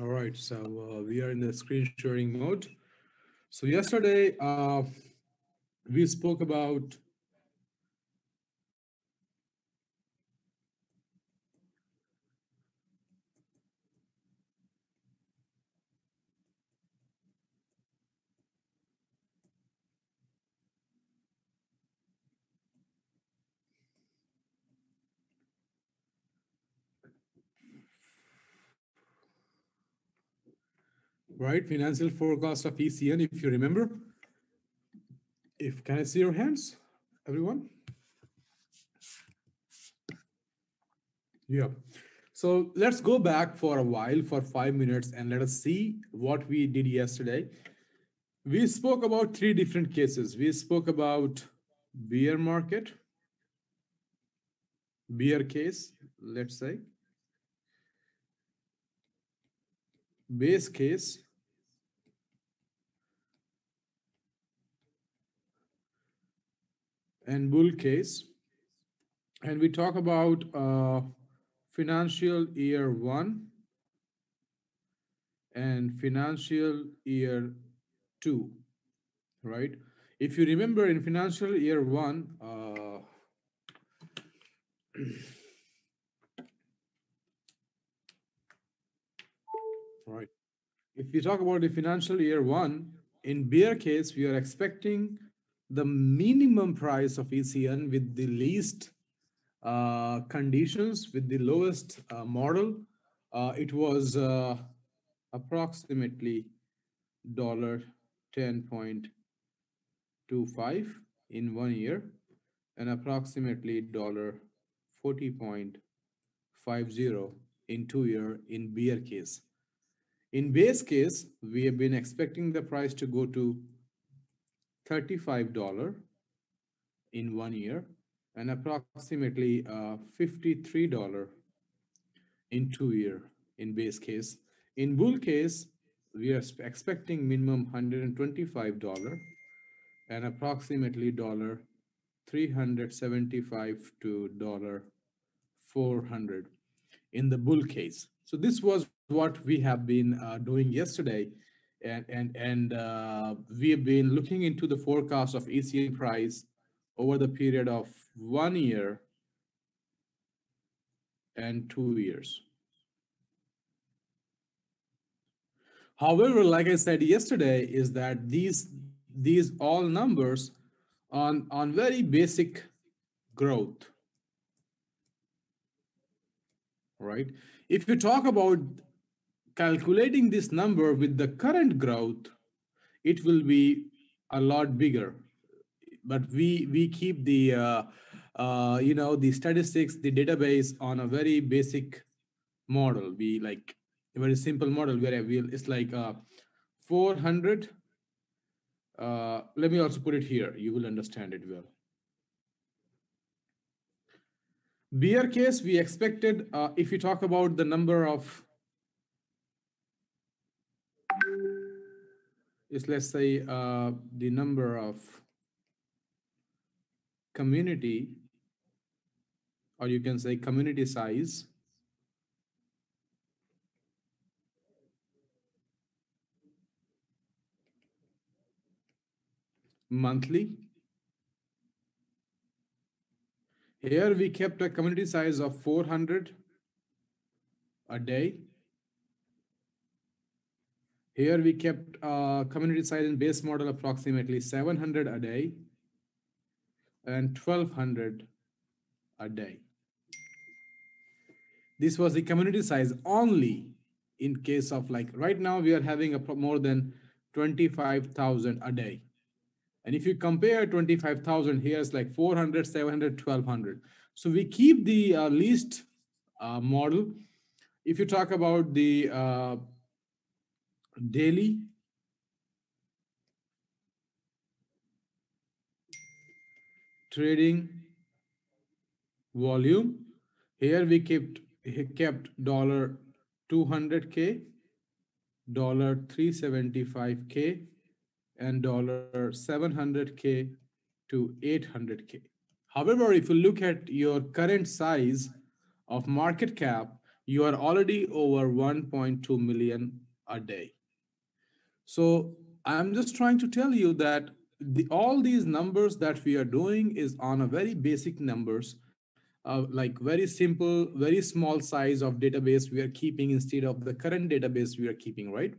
All right, so uh, we are in the screen sharing mode. So yesterday, uh, we spoke about right? Financial forecast of ECN, if you remember. If can I see your hands, everyone? Yeah. So let's go back for a while for five minutes and let us see what we did yesterday. We spoke about three different cases. We spoke about beer market, beer case, let's say, base case, and bull case. And we talk about uh, financial year one and financial year two, right? If you remember in financial year one, uh, right? If we talk about the financial year one, in bear case, we are expecting the minimum price of ECN with the least uh, conditions, with the lowest uh, model, uh, it was uh, approximately dollar ten point two five in one year, and approximately dollar forty point five zero in two year in bear case. In base case, we have been expecting the price to go to $35 in one year and approximately uh, $53 in two year in base case. In bull case, we are expecting minimum $125 and approximately dollar 375 to dollar 400 in the bull case. So this was what we have been uh, doing yesterday and and and uh, we have been looking into the forecast of ECN price over the period of one year and two years. However, like I said yesterday, is that these these all numbers on on very basic growth, right? If you talk about calculating this number with the current growth, it will be a lot bigger. But we we keep the uh, uh, you know the statistics, the database on a very basic model. We like a very simple model where we it's like uh, 400. Uh, let me also put it here. You will understand it well. Bear case, we expected, uh, if you talk about the number of is let's say uh, the number of community or you can say community size monthly. Here we kept a community size of 400 a day Here we kept uh, community size and base model approximately 700 a day and 1200 a day. This was the community size only in case of like right now we are having a more than 25,000 a day. And if you compare 25,000, here's like 400, 700, 1200. So we keep the uh, least uh, model. If you talk about the uh, daily trading volume, here we kept kept dollar 200k, dollar 375k, and dollar 700k to 800k. However, if you look at your current size of market cap, you are already over 1.2 million a day. So I'm just trying to tell you that the, all these numbers that we are doing is on a very basic numbers, uh, like very simple, very small size of database we are keeping instead of the current database we are keeping, right?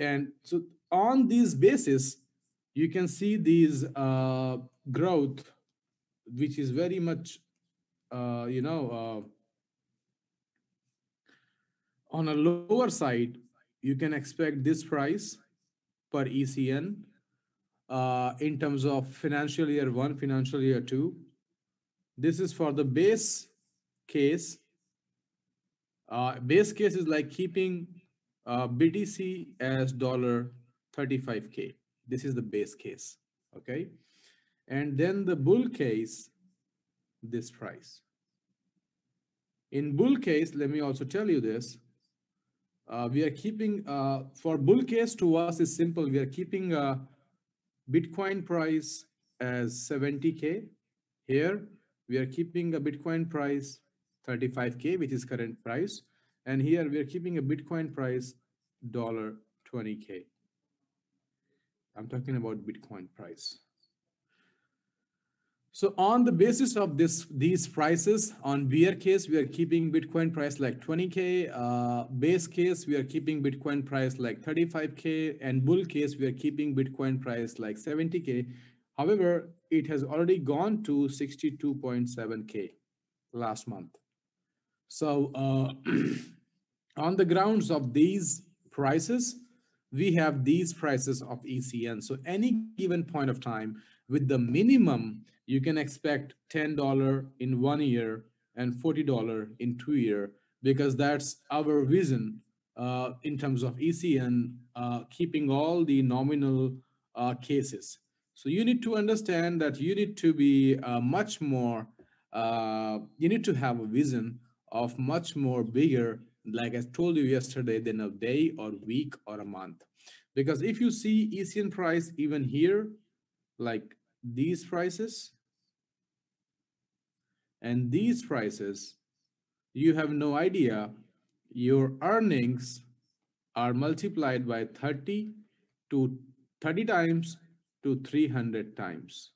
And so on this basis, you can see these uh, growth, which is very much, uh, you know, uh, on a lower side, you can expect this price per ECN uh, in terms of financial year one, financial year two. This is for the base case. Uh, base case is like keeping uh, BTC as dollar 35K. This is the base case, okay? And then the bull case, this price. In bull case, let me also tell you this. Uh, we are keeping, uh, for bull case to us is simple. We are keeping a Bitcoin price as 70K. Here, we are keeping a Bitcoin price 35K, which is current price. And here we are keeping a Bitcoin price dollar 20K. I'm talking about Bitcoin price. So on the basis of this, these prices on bear case, we are keeping Bitcoin price like 20K, uh, base case, we are keeping Bitcoin price like 35K and bull case, we are keeping Bitcoin price like 70K. However, it has already gone to 62.7K last month. So uh, on the grounds of these prices, we have these prices of ECN. So any given point of time with the minimum, you can expect $10 in one year and $40 in two year, because that's our vision uh, in terms of ECN, uh, keeping all the nominal uh, cases. So you need to understand that you need to be uh, much more, uh, you need to have a vision of much more bigger like I told you yesterday, than a day or week or a month. Because if you see ECN price even here, like these prices and these prices, you have no idea your earnings are multiplied by 30 to 30 times to 300 times.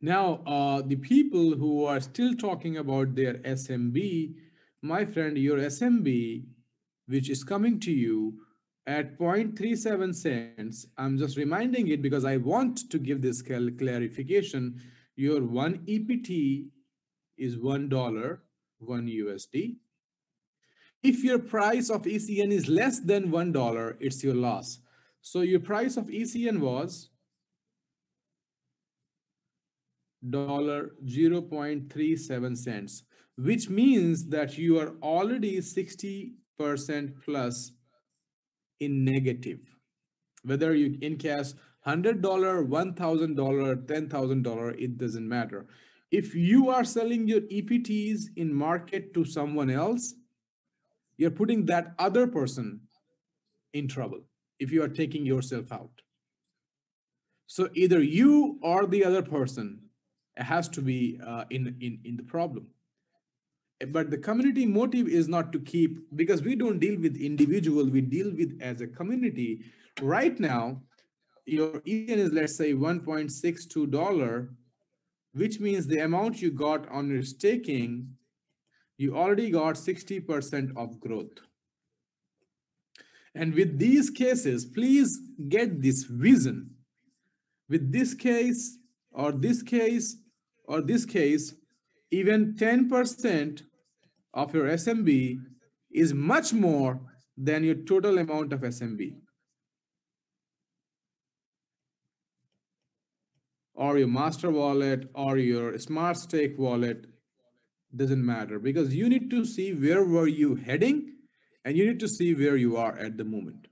Now, uh, the people who are still talking about their SMB, my friend, your SMB, which is coming to you at 0.37 cents, I'm just reminding it because I want to give this clarification. Your one EPT is $1, 1 USD. If your price of ECN is less than $1, it's your loss. So your price of ECN was dollar 0.37 cents, which means that you are already 60% plus in negative. Whether you encash $100, $1,000, $10,000, it doesn't matter. If you are selling your EPTs in market to someone else, you're putting that other person in trouble if you are taking yourself out. So either you or the other person has to be uh, in, in, in the problem. But the community motive is not to keep, because we don't deal with individual, we deal with as a community. Right now, your ECN is, let's say, $1.62, which means the amount you got on your staking, you already got 60% of growth. And with these cases, please get this vision. With this case, or this case, or this case, even 10% of your SMB is much more than your total amount of SMB. Or your master wallet or your smart stake wallet doesn't matter because you need to see where were you heading and you need to see where you are at the moment.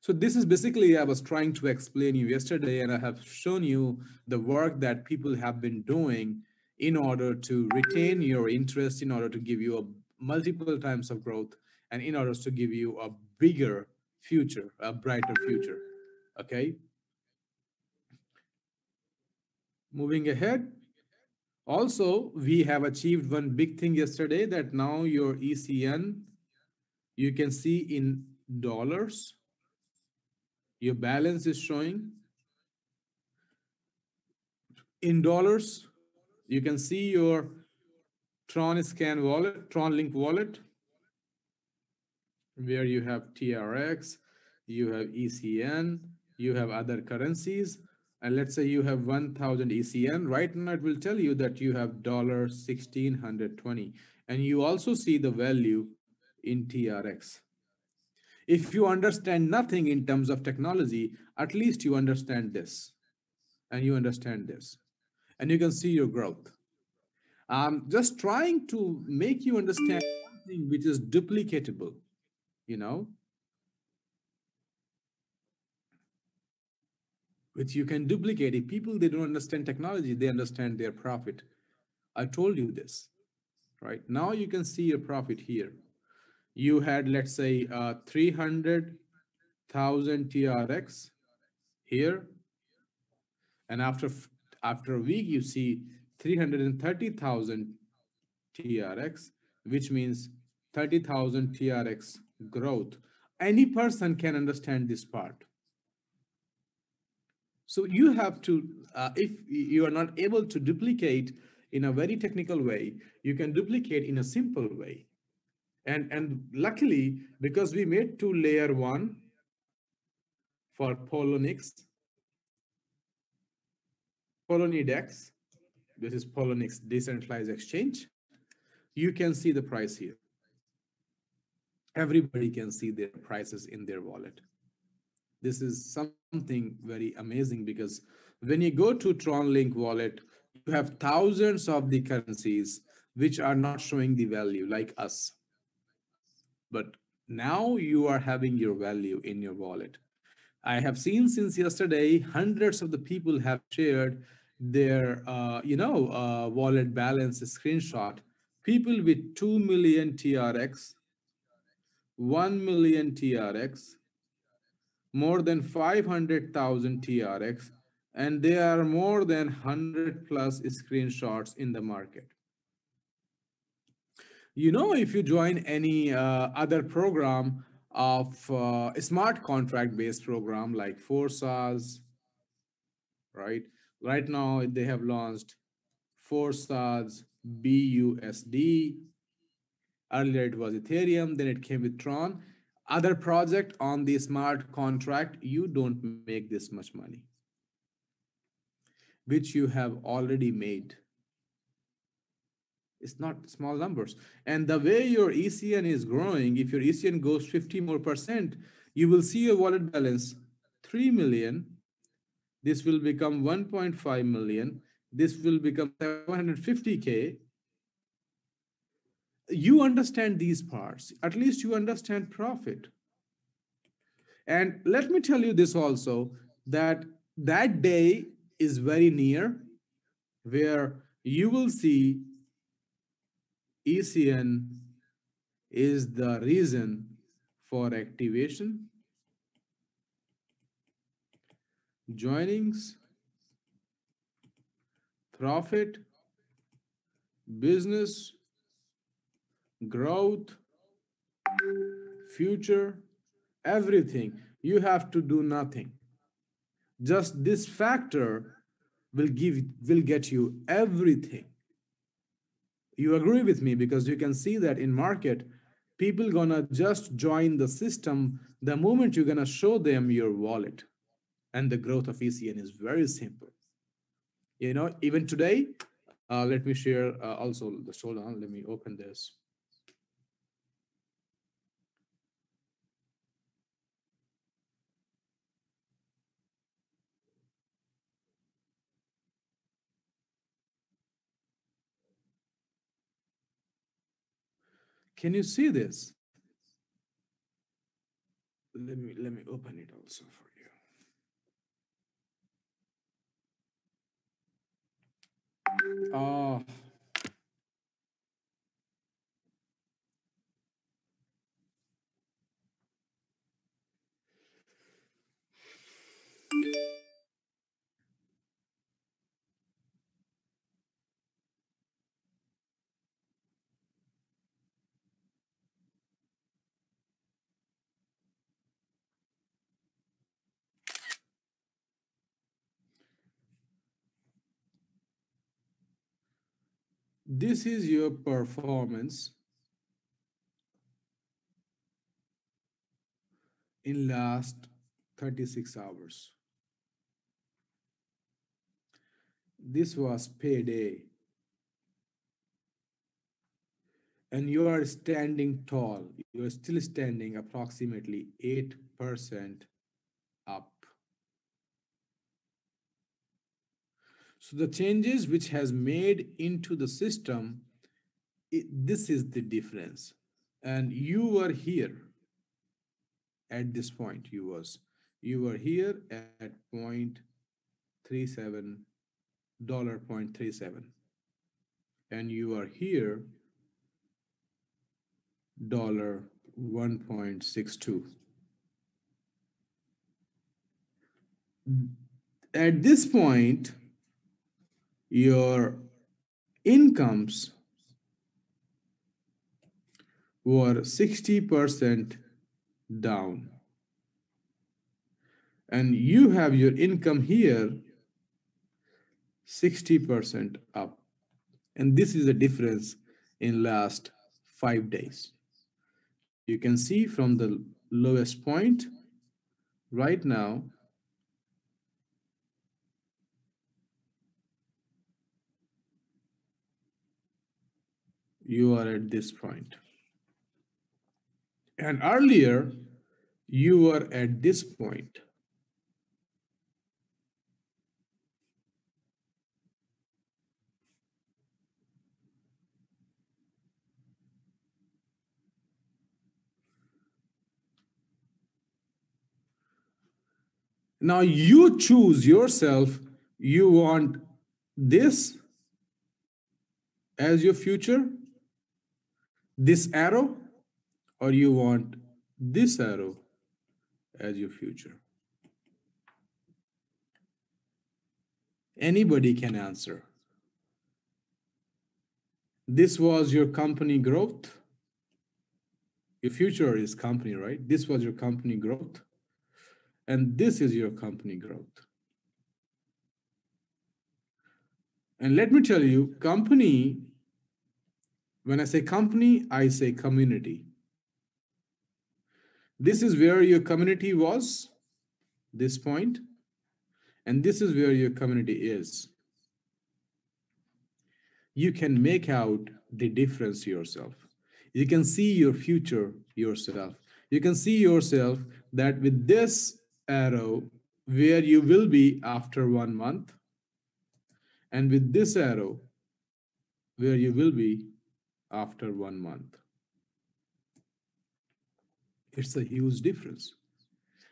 So this is basically I was trying to explain you yesterday and I have shown you the work that people have been doing in order to retain your interest, in order to give you a multiple times of growth, and in order to give you a bigger future, a brighter future. Okay. Moving ahead. Also, we have achieved one big thing yesterday that now your ECN, you can see in dollars, your balance is showing in dollars you can see your Tron scan wallet, TronLink wallet, where you have TRX, you have ECN, you have other currencies. And let's say you have 1000 ECN. Right now it will tell you that you have dollar 1620. And you also see the value in TRX. If you understand nothing in terms of technology, at least you understand this and you understand this and you can see your growth. Um, just trying to make you understand something which is duplicatable, you know, which you can duplicate. If people, they don't understand technology, they understand their profit. I told you this, right? Now you can see your profit here. You had, let's say, uh, 300,000 TRX here. And after after a week, you see 330,000 TRX, which means 30,000 TRX growth. Any person can understand this part. So you have to, uh, if you are not able to duplicate in a very technical way, you can duplicate in a simple way. And, and luckily, because we made two layer one for Poloniex, Poloniex, this is Poloniex decentralized exchange. You can see the price here. Everybody can see their prices in their wallet. This is something very amazing because when you go to TronLink wallet, you have thousands of the currencies which are not showing the value like us. But now you are having your value in your wallet. I have seen since yesterday, hundreds of the people have shared their uh, you know uh, wallet balance screenshot. People with 2 million trx 1 million trx more than 500000 trx and there are more than 100 plus screenshots in the market. You know if you join any uh, other program of uh, smart contract based program like Forsage right Right now, they have launched four Forsage BUSD. Earlier, it was Ethereum. Then it came with Tron. Other project on the smart contract, you don't make this much money, which you have already made. It's not small numbers. And the way your ECN is growing, if your ECN goes 50 more percent, you will see your wallet balance 3 million this will become 1.5 million. This will become 750K. You understand these parts. At least you understand profit. And let me tell you this also, that that day is very near where you will see ECN is the reason for activation joinings, profit, business, growth, future, everything. You have to do nothing. Just this factor will give will get you everything. You agree with me because you can see that in market people gonna just join the system the moment you're gonna show them your wallet. And the growth of ECN is very simple. You know, even today, uh, let me share uh, also the hold on, let me open this. Can you see this? Let me let me open it also for you. Oh, this is your performance in last 36 hours. This was payday. And you are standing tall. You are still standing approximately 8% up. So the changes which has made into the system, it, this is the difference. And you were here at this point, you was, you were here at point three seven dollar point three seven, and you are here dollar 1.62 at this point your incomes were 60% down. And you have your income here 60% up. And this is the difference in last five days. You can see from the lowest point right now you are at this point. And earlier, you were at this point. Now you choose yourself, you want this as your future this arrow or you want this arrow as your future? Anybody can answer. This was your company growth. Your future is company, right? This was your company growth. And this is your company growth. And let me tell you, company when I say company, I say community. This is where your community was, this point, and this is where your community is. You can make out the difference yourself. You can see your future yourself. You can see yourself that with this arrow, where you will be after one month, and with this arrow, where you will be after one month. It's a huge difference.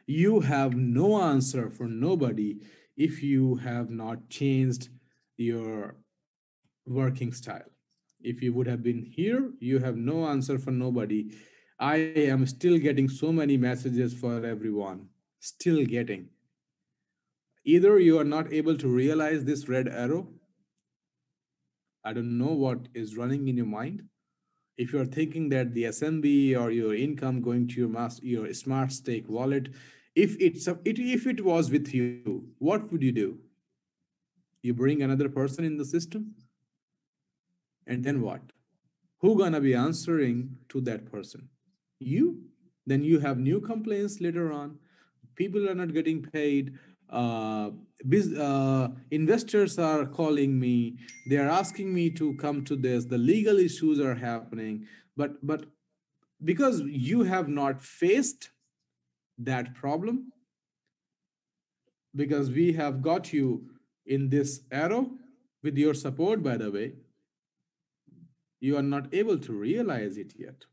You have no answer for nobody if you have not changed your working style. If you would have been here, you have no answer for nobody. I am still getting so many messages for everyone, still getting. Either you are not able to realize this red arrow I don't know what is running in your mind. If you're thinking that the SMB or your income going to your mass, your smart stake wallet, if it's a, it, if it was with you, what would you do? You bring another person in the system, and then what? Who gonna be answering to that person? You. Then you have new complaints later on. People are not getting paid. Uh, uh, investors are calling me. They are asking me to come to this. The legal issues are happening. But but because you have not faced that problem, because we have got you in this arrow with your support, by the way, you are not able to realize it yet.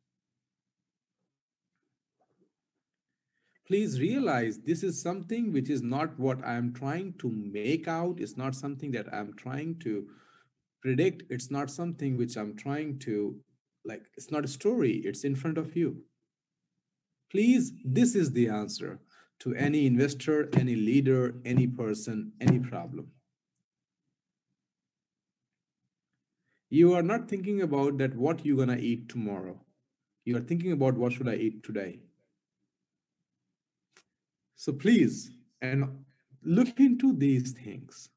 Please realize this is something which is not what I am trying to make out. It's not something that I'm trying to predict. It's not something which I'm trying to, like, it's not a story. It's in front of you. Please, this is the answer to any investor, any leader, any person, any problem. You are not thinking about that what you're gonna eat tomorrow. You are thinking about what should I eat today. So please, and look into these things.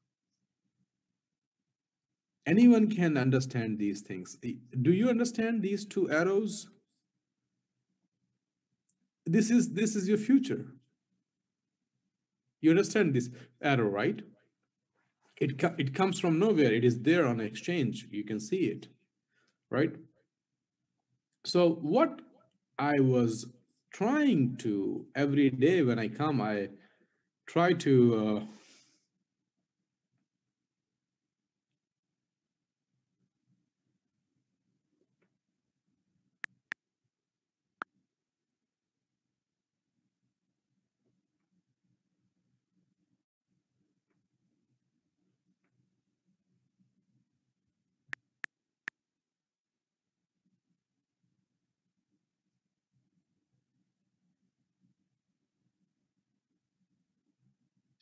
Anyone can understand these things. Eh, do you understand these two arrows? This is this is your future. You understand this arrow, right? It, it comes from nowhere. It is there on exchange. You can see it, right? So what I was trying to every day when I come, I try to uh,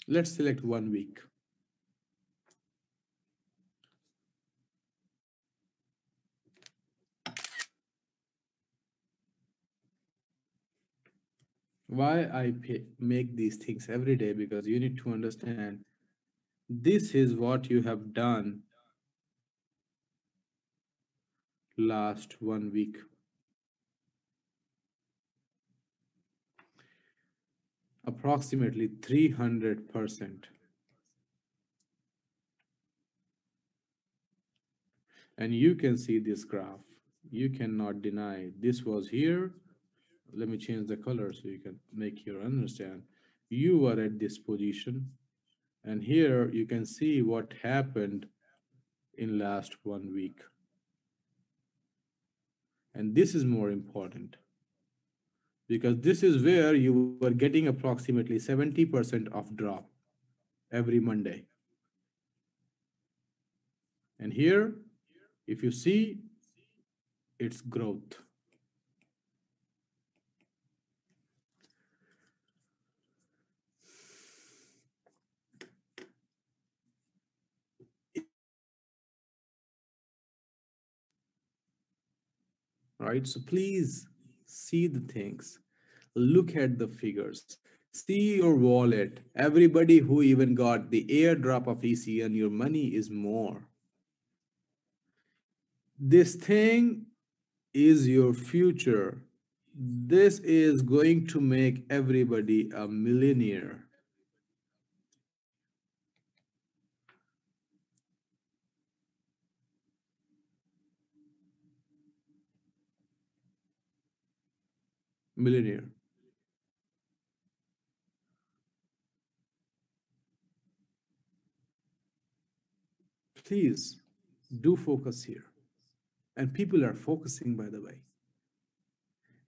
Let's select one week. Why I make these things every day? Because you need to understand this is what you have done last one week. Approximately 300%. And you can see this graph. You cannot deny this was here. Let me change the color so you can make your understand. You were at this position. And here you can see what happened in last one week. And this is more important because this is where you were getting approximately 70% of drop every Monday. And here, if you see, it's growth. Right, so please see the things, look at the figures, see your wallet. Everybody who even got the airdrop of ECN, your money is more. This thing is your future. This is going to make everybody a millionaire. Millionaire. Please do focus here. And people are focusing, by the way.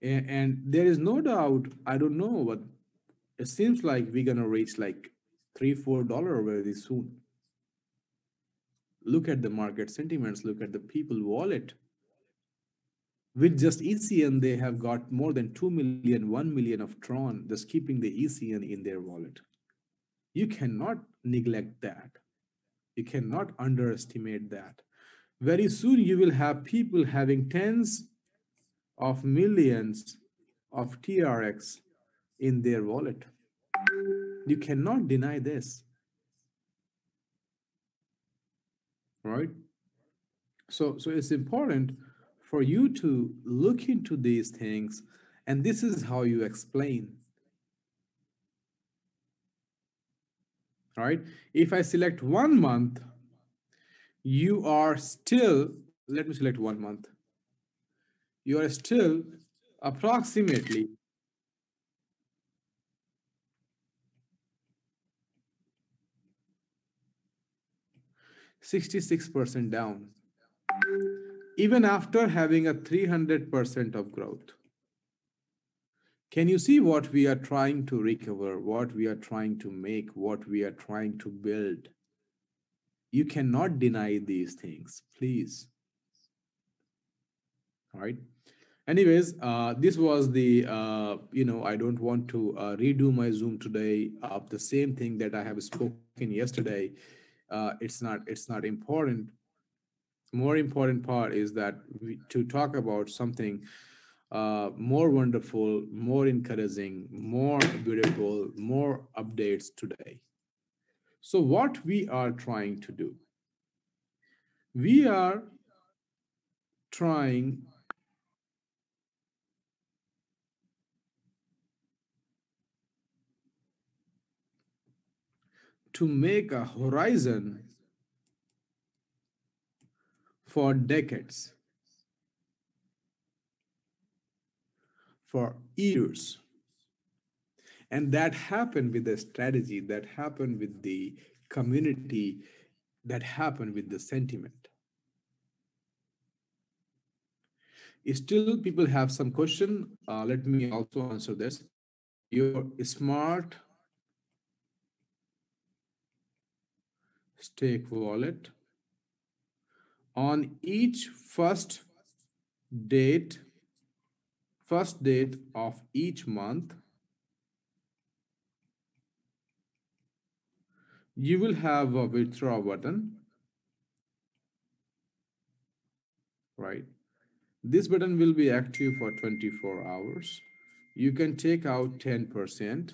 And, and there is no doubt, I don't know, but it seems like we're going to reach like three, four dollar very soon. Look at the market sentiments, look at the people wallet with just ECN, they have got more than 2 million, 1 million of Tron just keeping the ECN in their wallet. You cannot neglect that. You cannot underestimate that. Very soon, you will have people having tens of millions of TRX in their wallet. You cannot deny this. Right? So, so it's important for you to look into these things And this is how you explain. right If I select one month, you are still, let me select one month. You are still approximately Sixty-six percent down, even after having a three hundred percent of growth. Can you see what we are trying to recover, what we are trying to make, what we are trying to build? You cannot deny these things, please. All right. Anyways, uh, this was the, uh, you know, I don't want to uh, redo my Zoom today of the same thing that I have spoken yesterday. Uh, it's not, it's not important. More important part is that we, to talk about something uh, more wonderful, more encouraging, more beautiful, more updates today. So, what we are trying to do, we are trying to make a horizon for decades. for years. And that happened with the strategy, that happened with the community, that happened with the sentiment. Still, people have some question. Uh, let me also answer this. Your smart stake wallet on each first date first date of each month, you will have a withdraw button, right? This button will be active for 24 hours. You can take out 10%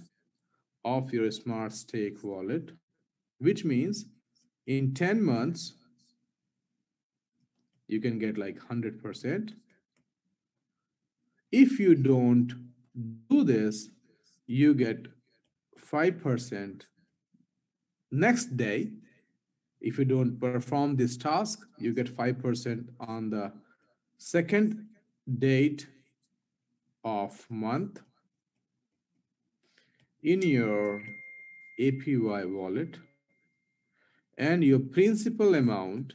of your smart stake wallet, which means in 10 months, you can get like 100% if you don't do this, you get 5% next day. If you don't perform this task, you get 5% on the second date of month in your APY wallet and your principal amount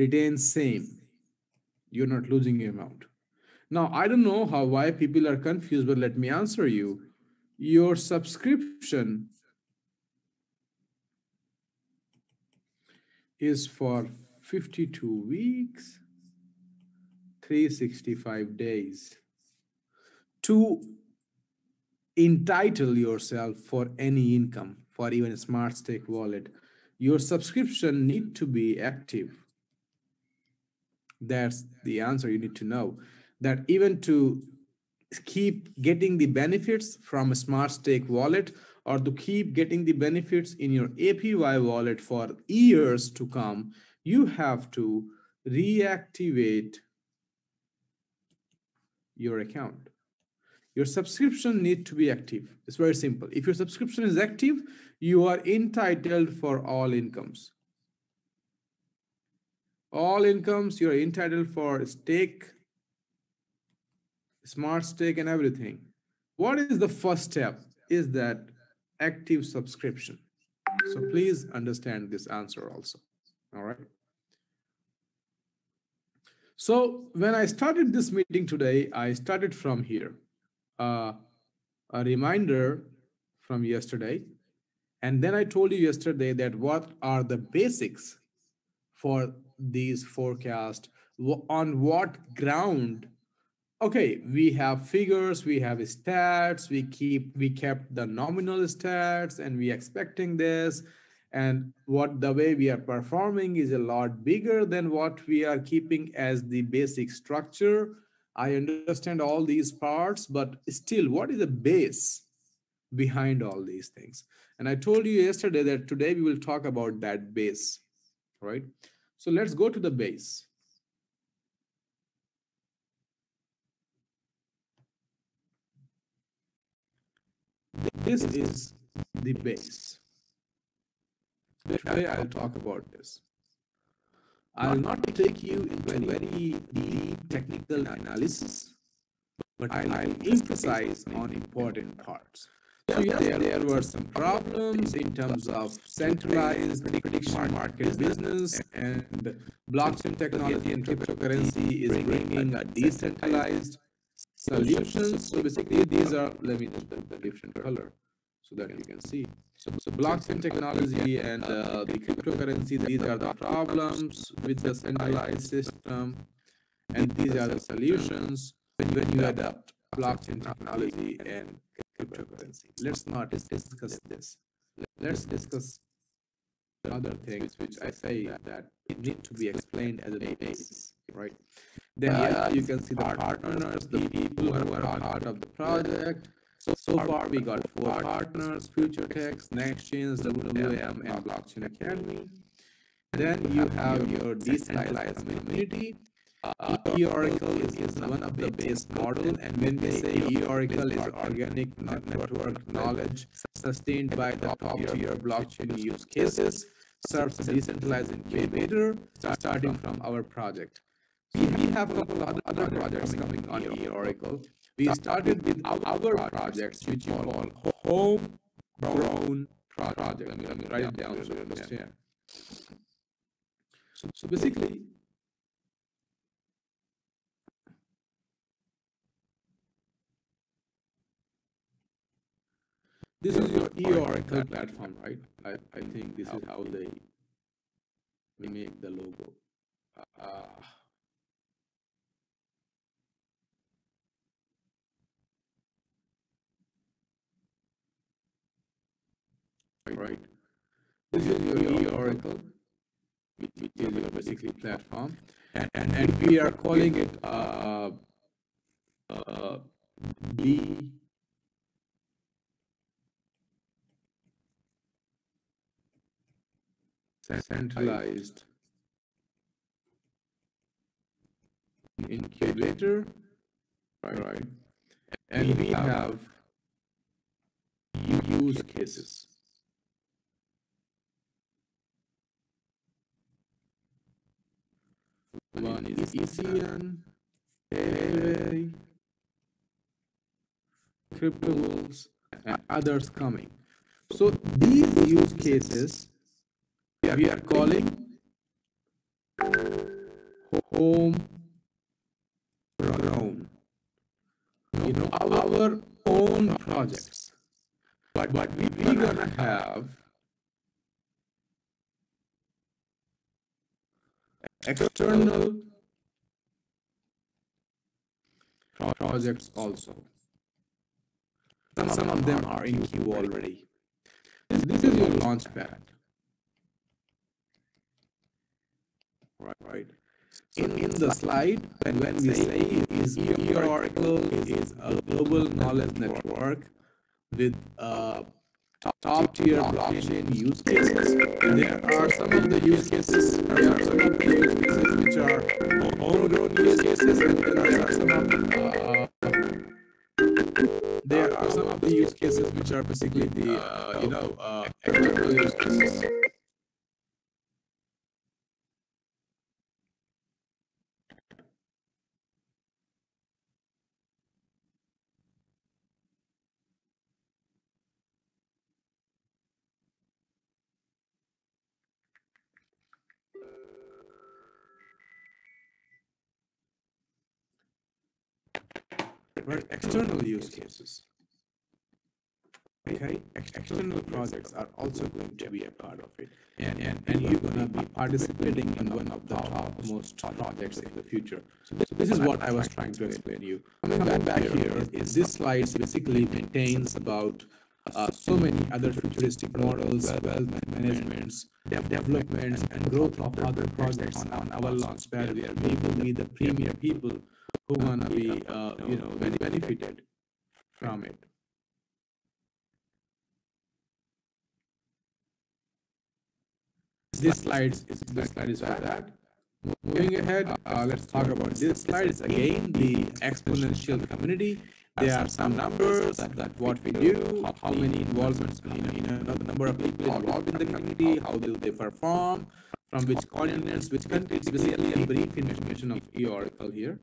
retains same. You're not losing your amount. Now, I don't know how why people are confused, but let me answer you. Your subscription is for 52 weeks, 365 days to entitle yourself for any income for even a smart stake wallet your subscription need to be active that's the answer you need to know. That even to keep getting the benefits from a smart stake wallet or to keep getting the benefits in your APY wallet for years to come, you have to reactivate your account. Your subscription need to be active. It's very simple. If your subscription is active, you are entitled for all incomes all incomes you're entitled for stake smart stake and everything. What is the first step? Is that active subscription. So please understand this answer also. All right. So when i started this meeting today i started from here. Uh, a reminder from yesterday. And then i told you yesterday that what are the basics for these forecasts on what ground? Okay we have figures we have stats we keep we kept the nominal stats and we expecting this. And what the way we are performing is a lot bigger than what we are keeping as the basic structure. I understand all these parts but still what is the base behind all these things? And i told you yesterday that today we will talk about that base right? So let's go to the base. This is the base. Today I'll talk about this. I'll not take you into any very deep technical analysis, but I'll, emphasize on important parts. So yeah, there, there were some problems in terms of centralized prediction market business and blockchain technology and cryptocurrency is bringing a decentralized solutions. So basically these are, let me just put the different color so that you can see. So, so blockchain technology and uh, the cryptocurrency, these are the problems with the centralized system, and these are the solutions when you adopt blockchain technology and cryptocurrency. Let's not discuss this. Let's discuss other things which I say that need to be explained as a basis, right? Then yeah, you can see the partners, the people who are part of the project, so, so far we got four partners, FutureTex, NextChains, WWM, and Blockchain Academy. Then you have your decentralized community. Uh, e-Oracle is, is one of the base model, and when we say e-Oracle is organic network knowledge sustained by the top-tier blockchain use cases, serves a decentralized incubator starting from our project. We have a couple of other projects coming on e-Oracle we started with our projects, which you call homegrown project. Let me, write it down so you understand. So basically, this is your e-Oracle platform, right? I, I think this is how they make the logo. Uh, right? This is your e-Oracle, which is your basically platform, and, and, and we are calling it uh, uh, the centralized incubator, right? right. And we have use cases. One is ECN, Payday, Cryptables, and others coming. So these use cases we are calling home grown. You know, our own projects. But what we, we're gonna have external projects also. Some, some of them are in queue already. This, this is your launch pad. Right, right. In, in the slide, when, when we say is e-Oracle is a global knowledge network with uh, top tier blockchain use cases. There are some of the use cases, there are some of the use cases which are homegrown use cases, and there are some of uh, there are some of the use cases which are basically the uh, you know uh, external use cases. Were external use cases. Okay, external projects are also going to be a part of it, and and, and you're going to be participating in one of the topmost projects in the future. So this, this is what I was trying to explain to you. Coming back, back here is, is this slide basically contains about uh, so many other futuristic models, wealth managements, developments, and growth of other projects on, on our launchpad where we will be the premier people who gonna be uh, you know benefited from it this slide is this slide is for that. Moving ahead, uh, let's talk about this slide. It's again the exponential community. There are some numbers that, that what we do, how, many involvements, you know, you know, the number of people involved in the community, how do they perform, from which continents, which countries, basically a brief information of e-Oracle here.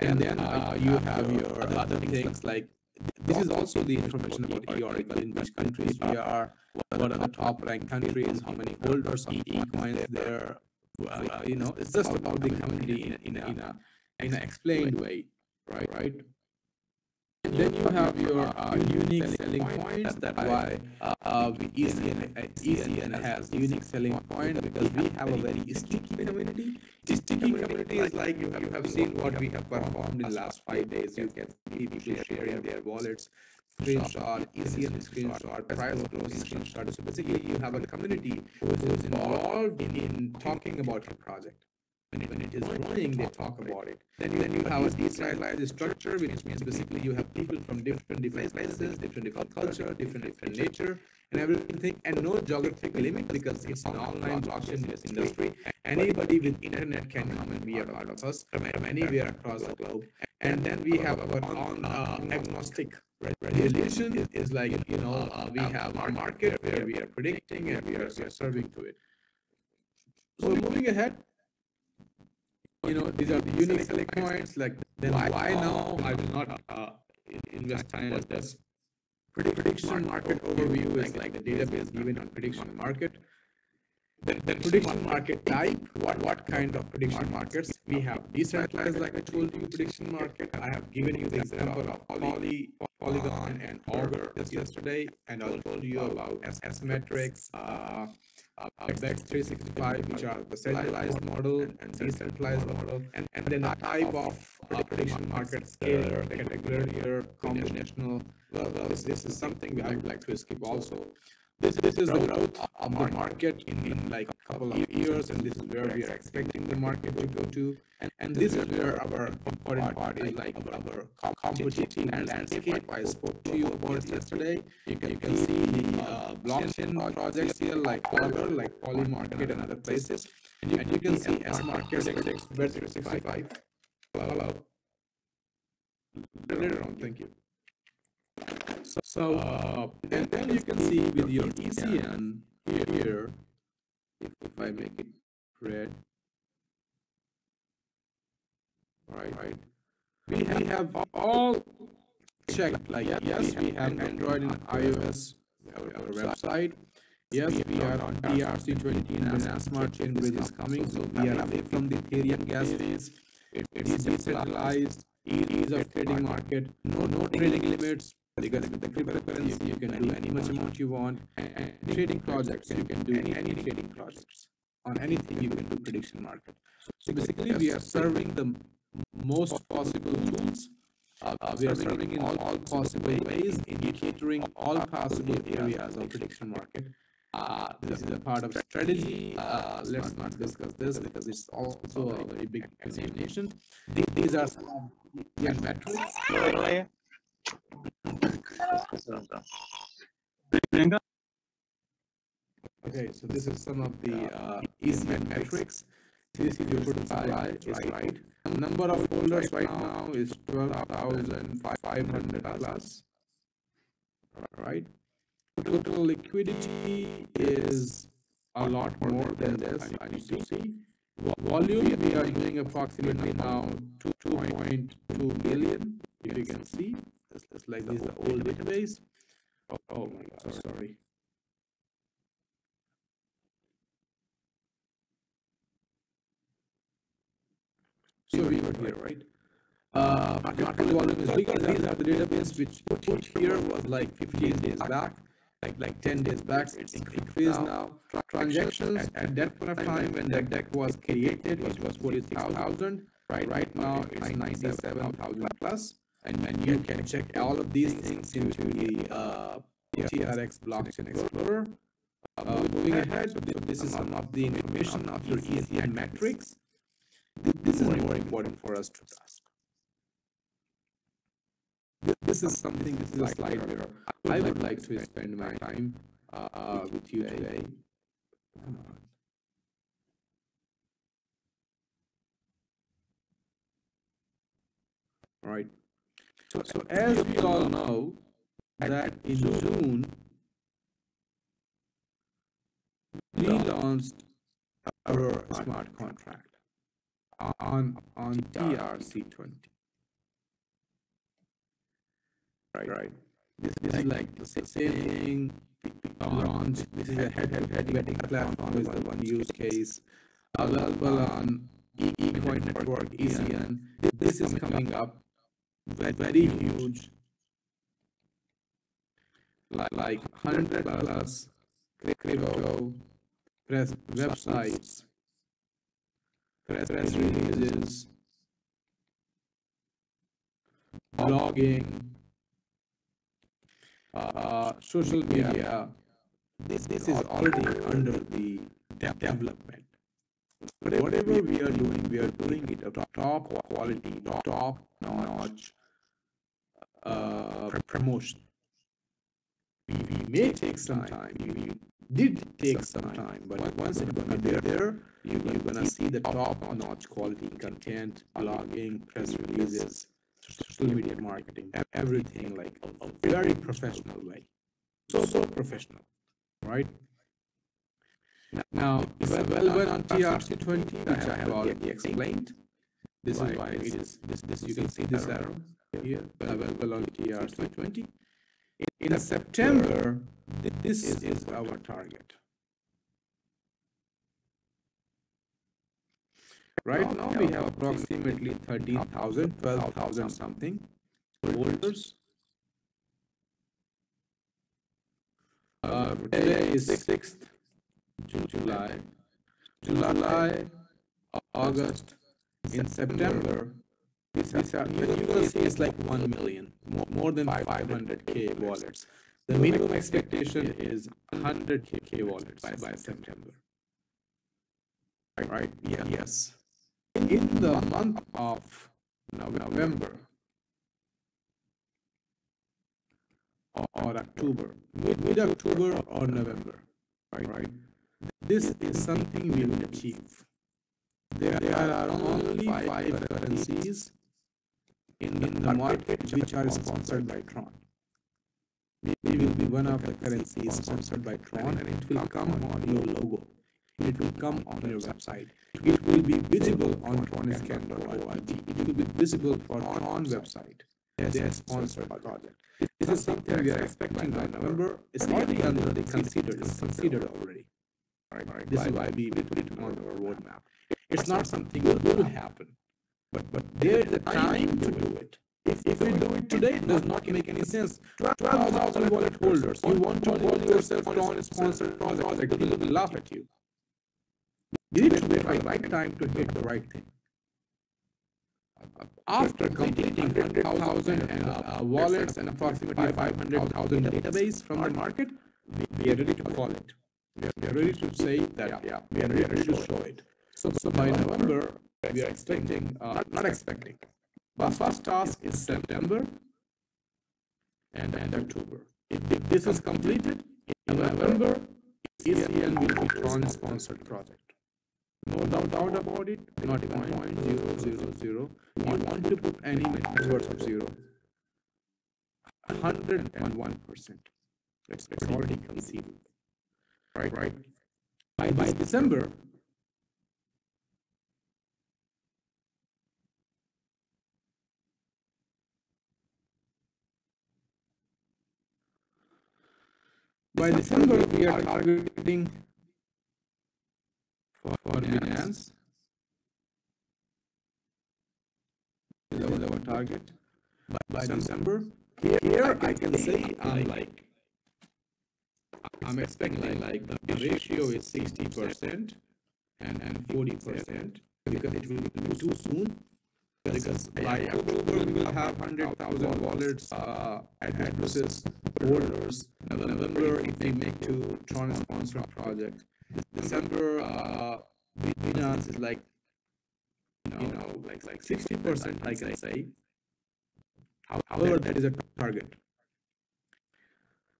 And then uh, you have your other things like this is also the information about e-Oracle, in which countries we are, what are the top ranked countries, how many holders of e-coins there, uh, you know, it's just about the community in, in, a, in, a, in an explained way, right? Right. And then you have your uh, unique selling points. That's why uh, ECN, ECN has unique selling point because we have a very sticky community. Sticky community is like you have, seen what we have performed in the last five days. You can see people sharing their wallets, screenshot, ECN screenshot, price growth screenshot. So basically, you have a community who is involved in talking about your project when it, when it is running, they talk about it. Then you, then you have a decentralized structure, which means basically you have people from different different places, different different culture, different different nature, and everything, and no geographic limit because it's an online blockchain industry. Anybody with internet can come and be a part of us from anywhere across the globe. And then we have our own uh, agnostic resolution is, is like you know uh, we have our market where we are predicting and we are, we are serving to it. So moving ahead, you know, these are the unique select points. Like, then why, why now I will not uh, invest time in this prediction market overview is like the database given on prediction market. The, the prediction market type, what, what kind of prediction markets? We have decentralized, like I told you, prediction market. I have given you the example of Poly, Polygon and Augur just yesterday, and I told you about S, S metrics, uh, X365, which are the centralized model and decentralized model, and, and then the type of prediction market, scalar, categorical, combinational. Well, well, this, this is something I would like to skip also. This, this is the growth of the market in, in like a couple of years, and this is where we are expecting the market to go to. And, and this is where our important part is like our, our competitive landscape. I spoke to you about it yesterday. You can, you can see the uh, blockchain projects here like Augur, like Polymarket and other places. And you, and you can see S market 65. Hello. Later on, thank you. So, uh, and then you can see with your ECN here, if, if I make it red, right, right, we have, we have all checked, like yes, we have Android and iOS, our, our website, Yes, we are on TRC20 and Smart Chain Bridge is coming, so we are away from the Ethereum gas fees. It, it's decentralized, ease of trading market, no no trading limits, because with cryptocurrency you can do any much amount you want. And trading projects you can do any, any trading projects on anything you can do prediction market. So basically we are serving the most possible tools. uh, we are serving in all, all possible ways in catering all possible areas of prediction market. uh, this is a part of strategy. Uh, let's not discuss this because it's also a very big examination. These are some metrics. Okay, so this is some of the uh, ECN metrics. This is your supply is right. Number of holders right now is 12,500 plus. Right. Total liquidity is a lot more than this, I need to see. Volume, we are doing approximately now 2.2 million, if you can see. This looks like this the old database. Oh, oh my god, sorry. So we were here, right? Uh, volume is these are the database which put here was like 15 days back, like like 10 days back. It's increased now. Transactions at that point of time when that deck was created, which was 46,000. Right, right now it's 97,000 plus and, then you can check all of these things into the uh, TRX Blockchain Explorer. Uh, uh moving ahead, so this is some of the information of your easy metrics. This is more important for us to ask. This is something, this is a slide where I would like to spend my time uh, uh, with you today. All right. So, so as we all know, that in June, we launched our smart contract on on TRC20. Right, right. This, this is like the same thing. Launch. This is a head-to-head betting platform is the one use case. Available on eCoin Network, ECN. This is coming up very very huge. Like, like 100 plus crypto press websites, press releases, blogging, uh, social media. This this is already under the development. Whatever we are doing, we are doing it at top quality, top notch uh, promotion. We, we may take some time. We, did take some time, but once it's gonna be there, you're gonna see the top-notch quality content, blogging, press releases, social media marketing, everything like a very professional way. So so professional, right? Now, well, well on TRC20, which I have already explained. This is why it is this this you can see this arrow here available on TRC20. In September, this is our target. Right now, we have approximately 13,000, 12,000 something holders. Uh, today is 6th July. July, August, in September, this is, you can see it's like 1 million, more, more than 500k wallets. The minimum expectation is 100k wallets by, by September. Right? Yeah. Yes. In the month of November or October, mid October or November, right? Right. This is something we will achieve. There, there are only five currencies in the, in the market which are sponsored by Tron. We will be one of the currencies sponsored by Tron and it will come on your logo. It will come on your website. It will be visible on tronscan.org. It will be visible for Tron website as a sponsored project. This is something we are expecting by November. It's already under the considered. It's considered already. All right, all right. This is why we put it on our roadmap. It's not something that will happen, but but there is a time to do it. If, if we do it today, it does not make any sense. 12,000 wallet holders, you want to call yourself on sponsored project, people will laugh at you. You need to wait the right time to hit the right thing. After completing 100,000 and uh, wallets and approximately 500,000 database from the market, we are ready to call it. We are ready to say that yeah, we are ready to show it. So, so by November, we are expecting, uh, not expecting, our first task is September and, and October. If, this is completed in November, ECN will be Tron sponsored project. No doubt, about it, not even point zero zero zero. You want to put any numbers of zero. Hundred and one percent. It's, it's already conceded. Right, right. By, by December, By December, we are targeting for, for Binance. Is our target. By, by December, here, here I can say I'm like, I'm expecting like the ratio is 60% and, and 40% because it will be too soon because by October we will have 100,000 wallets, uh, addresses, orders. November, if we make to Tron sponsor project. December, uh, Binance is like, you know, like like 60%, like I say. However, that is a target.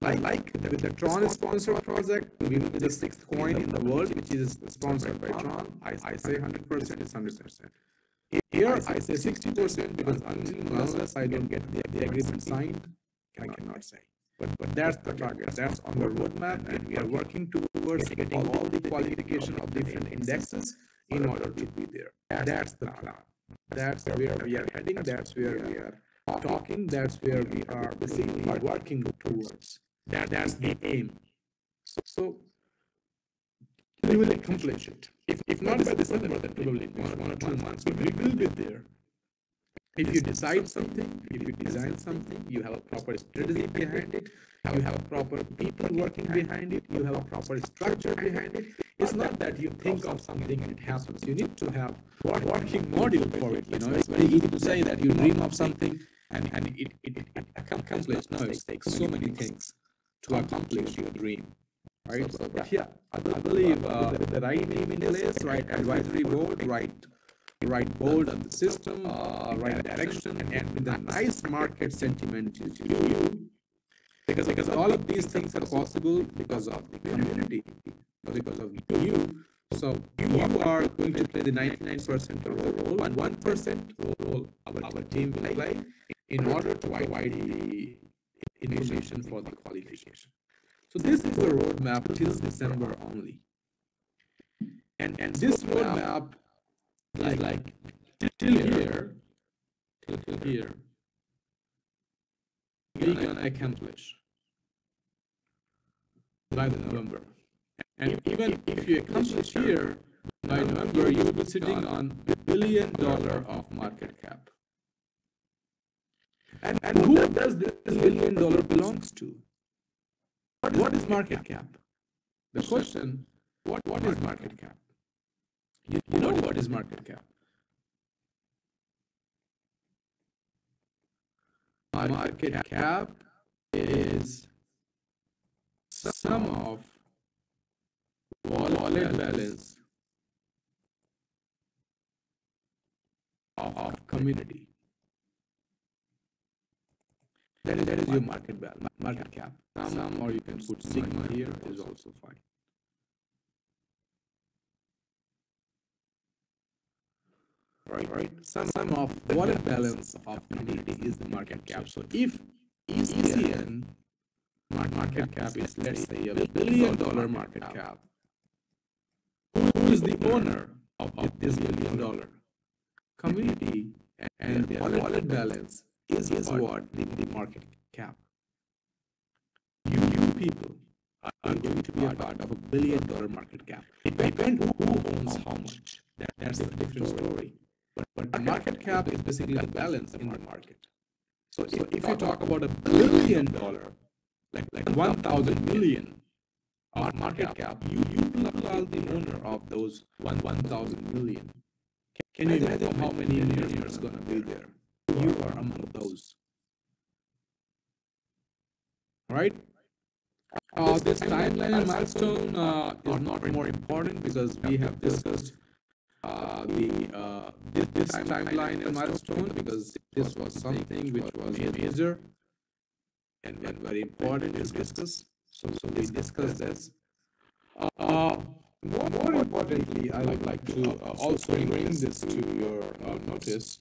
I like with the Tron sponsor project, we will be the sixth coin in the world which is sponsored by Tron. I, I say 100% is 100%. Here I say 60% because until unless I don't get the, the agreement signed, I cannot say. But, but that's the target. That's on the roadmap, and we are working towards getting all the qualification of different indexes in order to be there. That's the plan. That's where we are heading. That's where we are talking. That's where we are basically working towards. That, that's the aim. So, so we will accomplish it. If, if not by December, then probably in one or two months, we will be there. If you decide something, if you design something, you have a proper strategy behind it, you have a proper people working behind it, you have a proper structure behind it. It's not that you think of something and it happens. You need to have a working module for it. You know, it's very easy to say that you dream of something and, and it, it, it, it accomplishes. No, it takes so many things to accomplish your dream right? So, but yeah, I believe uh, the right name in place, right advisory board, right right board of the system, uh, right direction, and with a nice market sentiment to you, because because all of these things are possible because of the community, because of you. So you are going to play the 99% of the role, and 1% role our, our team will play in order to provide the information for the qualification. So this is the roadmap till December only. And, and this roadmap is like till here, till, here, we can accomplish by the November. And even if you accomplish here, by November, you will be sitting on a billion dollar of market cap. And, and who does this billion dollar belongs to? What is, what is market cap? The question, what, what is market cap? You, you know what is market cap? Market cap is sum of wallet balance of, of community. That is, that is your market value, market cap. Some, or you can put sigma here is also fine. Right, right. Sum, sum of wallet balance of community is the market cap. So if ECN market cap is let's say a billion dollar market cap, who is the owner of this billion dollar community and their wallet balance is, is what the, the market cap. You, you people are going to be a part of a billion dollar market cap. It depends who owns how much. That, that's a different story. But, but the market cap is basically the balance in the market. So, if, if you talk about a billion dollar, like like one thousand million of market cap, you you are the owner of those one one thousand million. Can you imagine how many millionaires gonna be there? You are among those. Right? Uh, this timeline and milestone uh, is not more important because we have discussed uh, the uh, this, this timeline and milestone because this was something which was major and, and very important to discuss. So, so we discussed this. Uh, more, more importantly, I would like to uh, also bring this to your uh, notice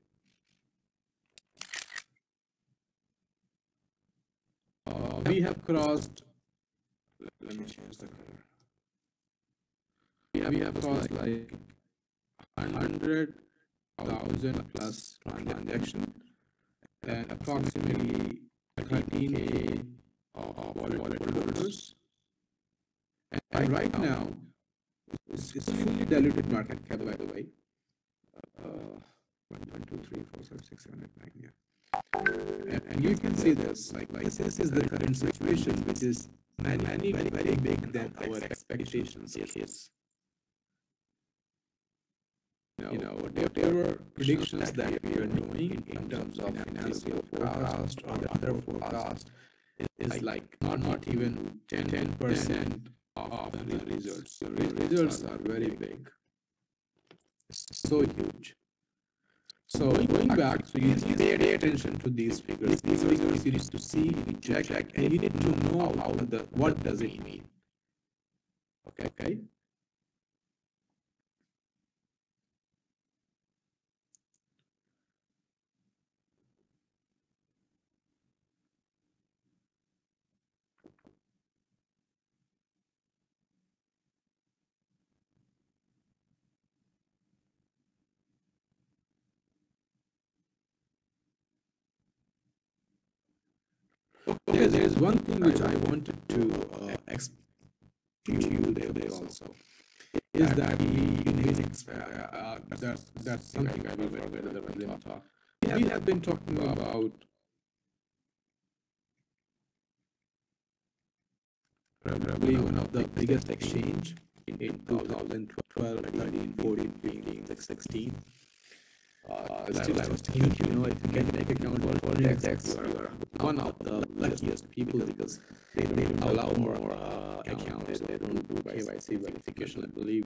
we have crossed, let me change the color. We have, we have crossed like 100,000 plus transaction and approximately 13k of wallet holders. And, right now, it's, it's fully diluted market cap, by the way. Uh, 1, 2, 3, 4, 5, 6, 7, 8, 9, yeah. And, and you can see this, like, like this is the current situation, which is many, many, very, very big than our expectations is. you know, whatever predictions that we are doing in terms of financial forecast or the other forecast is like not, not even 10 percent of the results. The results are very big, so huge. So going back, so you need to pay attention to these figures. These figures you need to see, check, and you need to know how the what does it mean. Okay, okay. Okay, there is one thing which I wanted to uh, explain to you there also. Is that the basics? Uh, uh, that's that's something I will forget that we didn't talk. We have been talking about probably one of the biggest exchange in 2012, 13, 14, 15, 16 uh, still I was thinking, you know, if you can make account for Forex, you. Are one of the luckiest people because they don't allow more uh, accounts. They don't do KYC verification. I believe.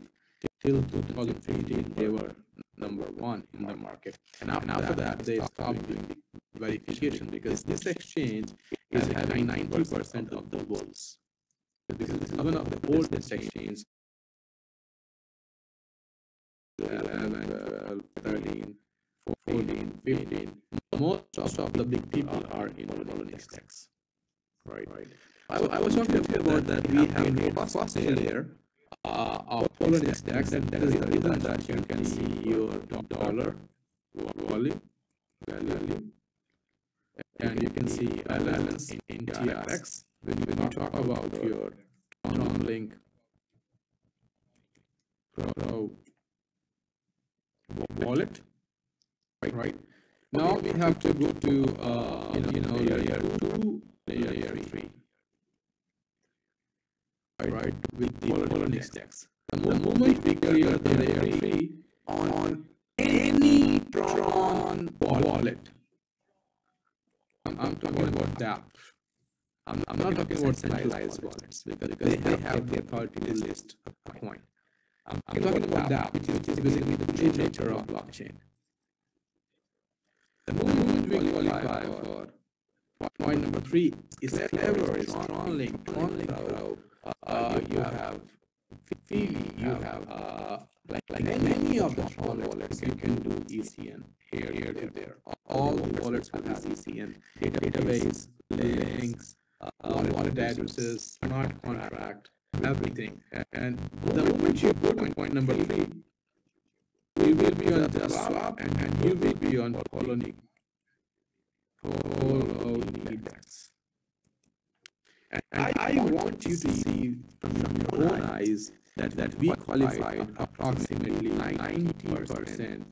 till 2015 they were number one in the market, and after, and after that, that they stopped doing the verification because this exchange is having 90 percent of the bulls. Because is one of the oldest exchanges. 11, 12, 13, 14, 15, most of the big people are in Poloniex. Right. right. I, I was talking about that we have made first layer uh, of Poloniex DEX, and that is the reason that you can see your dollar volume, value, and you can see a balance in, in TRX when you, when you talk about your TronLink Pro wallet right? Now we have to go to, uh, you know, layer two, layer three, right? With the Poloniex DEX. The moment we clear the layer three on any Tron wallet, I'm, I'm talking about that. I'm, I'm not talking about centralized wallets because, because they have the authority to list a coin. I'm, I'm talking about that, which is basically the nature of blockchain. The moment we qualify for point number three is is TronLink, TronLink Pro. Uh, you have Feely, you have uh, like like many of the Tron wallets you can do ECN here, here, there, there. All the wallets will have ECN database, links, uh, wallet addresses, smart contract, everything. And the moment you go to point number three, we will be on the swap and, you will be on Poloniex. Poloniex. And I, I want you to see from your own eyes that, that we qualified approximately 90%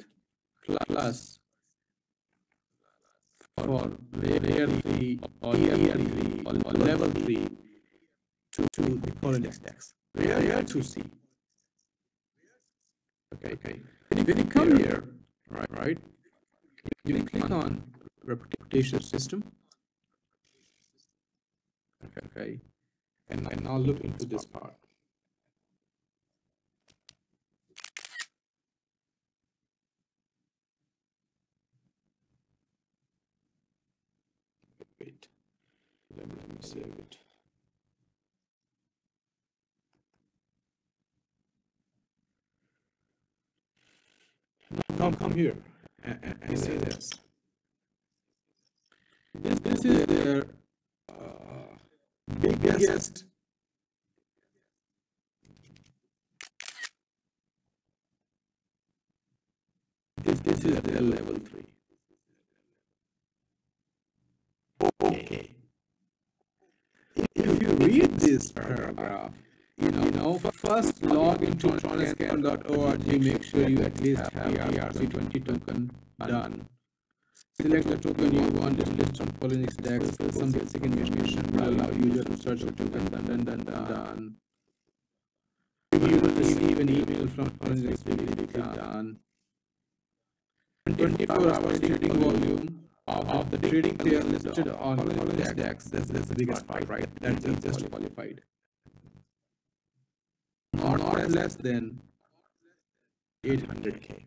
plus for layer 3 or layer 3 or level 3 to, to the DEX. We are here to see. Okay, okay. When you come here, right, right, you click on reputation system. Okay, okay. And, and now look into this part. Wait, let me, let me save it. Now come here and, and, and see this. This, this is their uh, biggest this this is their level three. Okay. If you read this paragraph, you know, first log into tronscan.org, make sure you at least have the TRC20 token done. Select the token you want to list on Poloniex DEX. Some basic information will allow user to search the token. Done, done, done, done. You will receive an email from Poloniex done. 24 hour trading volume of the trading pair listed on the DEX. is the biggest part, right? That's just qualified. Not less than 800k.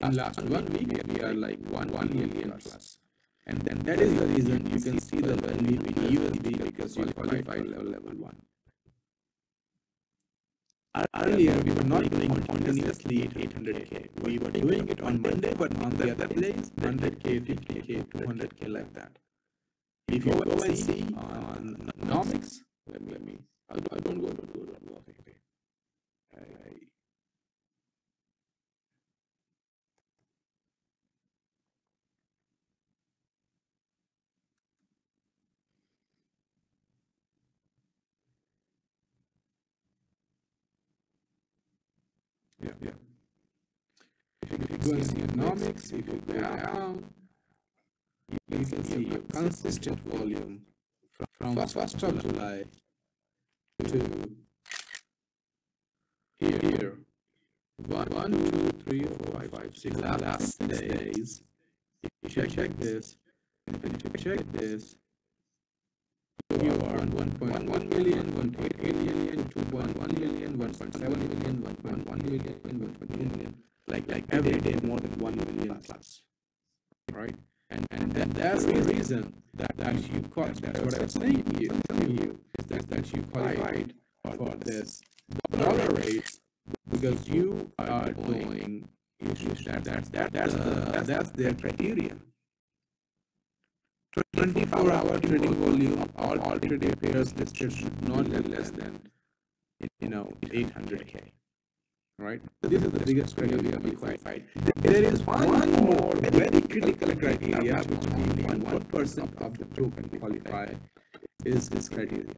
In last one week, we are like 1 million plus. And then that is the reason you can see the value in USD because you qualified level level 1. Earlier, we were not doing continuously 800k. We were doing it on Monday, but on the other days, 100k, 50k, 200k like that. If you go and see on Nomics, let me, let me, I don't go, don't go, don't go, okay, okay. I, Yeah, yeah. If you, if you go see economics, if you go down, you, you can see a consistent volume from, from 1st of July to here. here. One, one, two, three, four, five, five, six. Last, six days. Check, check this, check this, you are 1.1 million, 1.8 million, 2.1 million, 1.7 million, 1.1 million, 1.2 million, like like every day more than 1 million plus, right? And and that, that's the reason that, that you qualified. That's what I'm saying to you, telling you is that, that you qualified for this dollar rates because you are doing issues that, that, that that's the that's their criteria. 24 hour trading volume of all, all trading pairs listed should not be less than you know 800k right this is the biggest criteria we qualified there is one more very critical criteria which only one percent of the token qualify is this criteria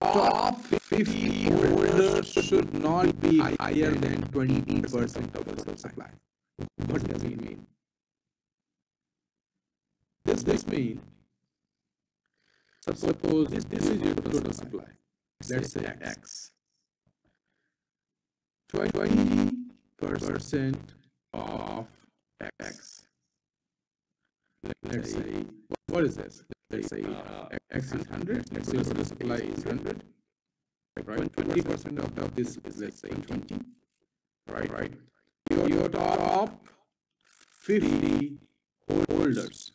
top 50 holders should not be higher than 20% of the supply. What does it mean? Does this mean, suppose this, this is your total supply, let's say X. 20% of X. Let's say, what is this? let's say uh, x is 100 let's say the supply is 100 right? 20 percent of, of this is let's say 20 right right. Your, your top 50 holders.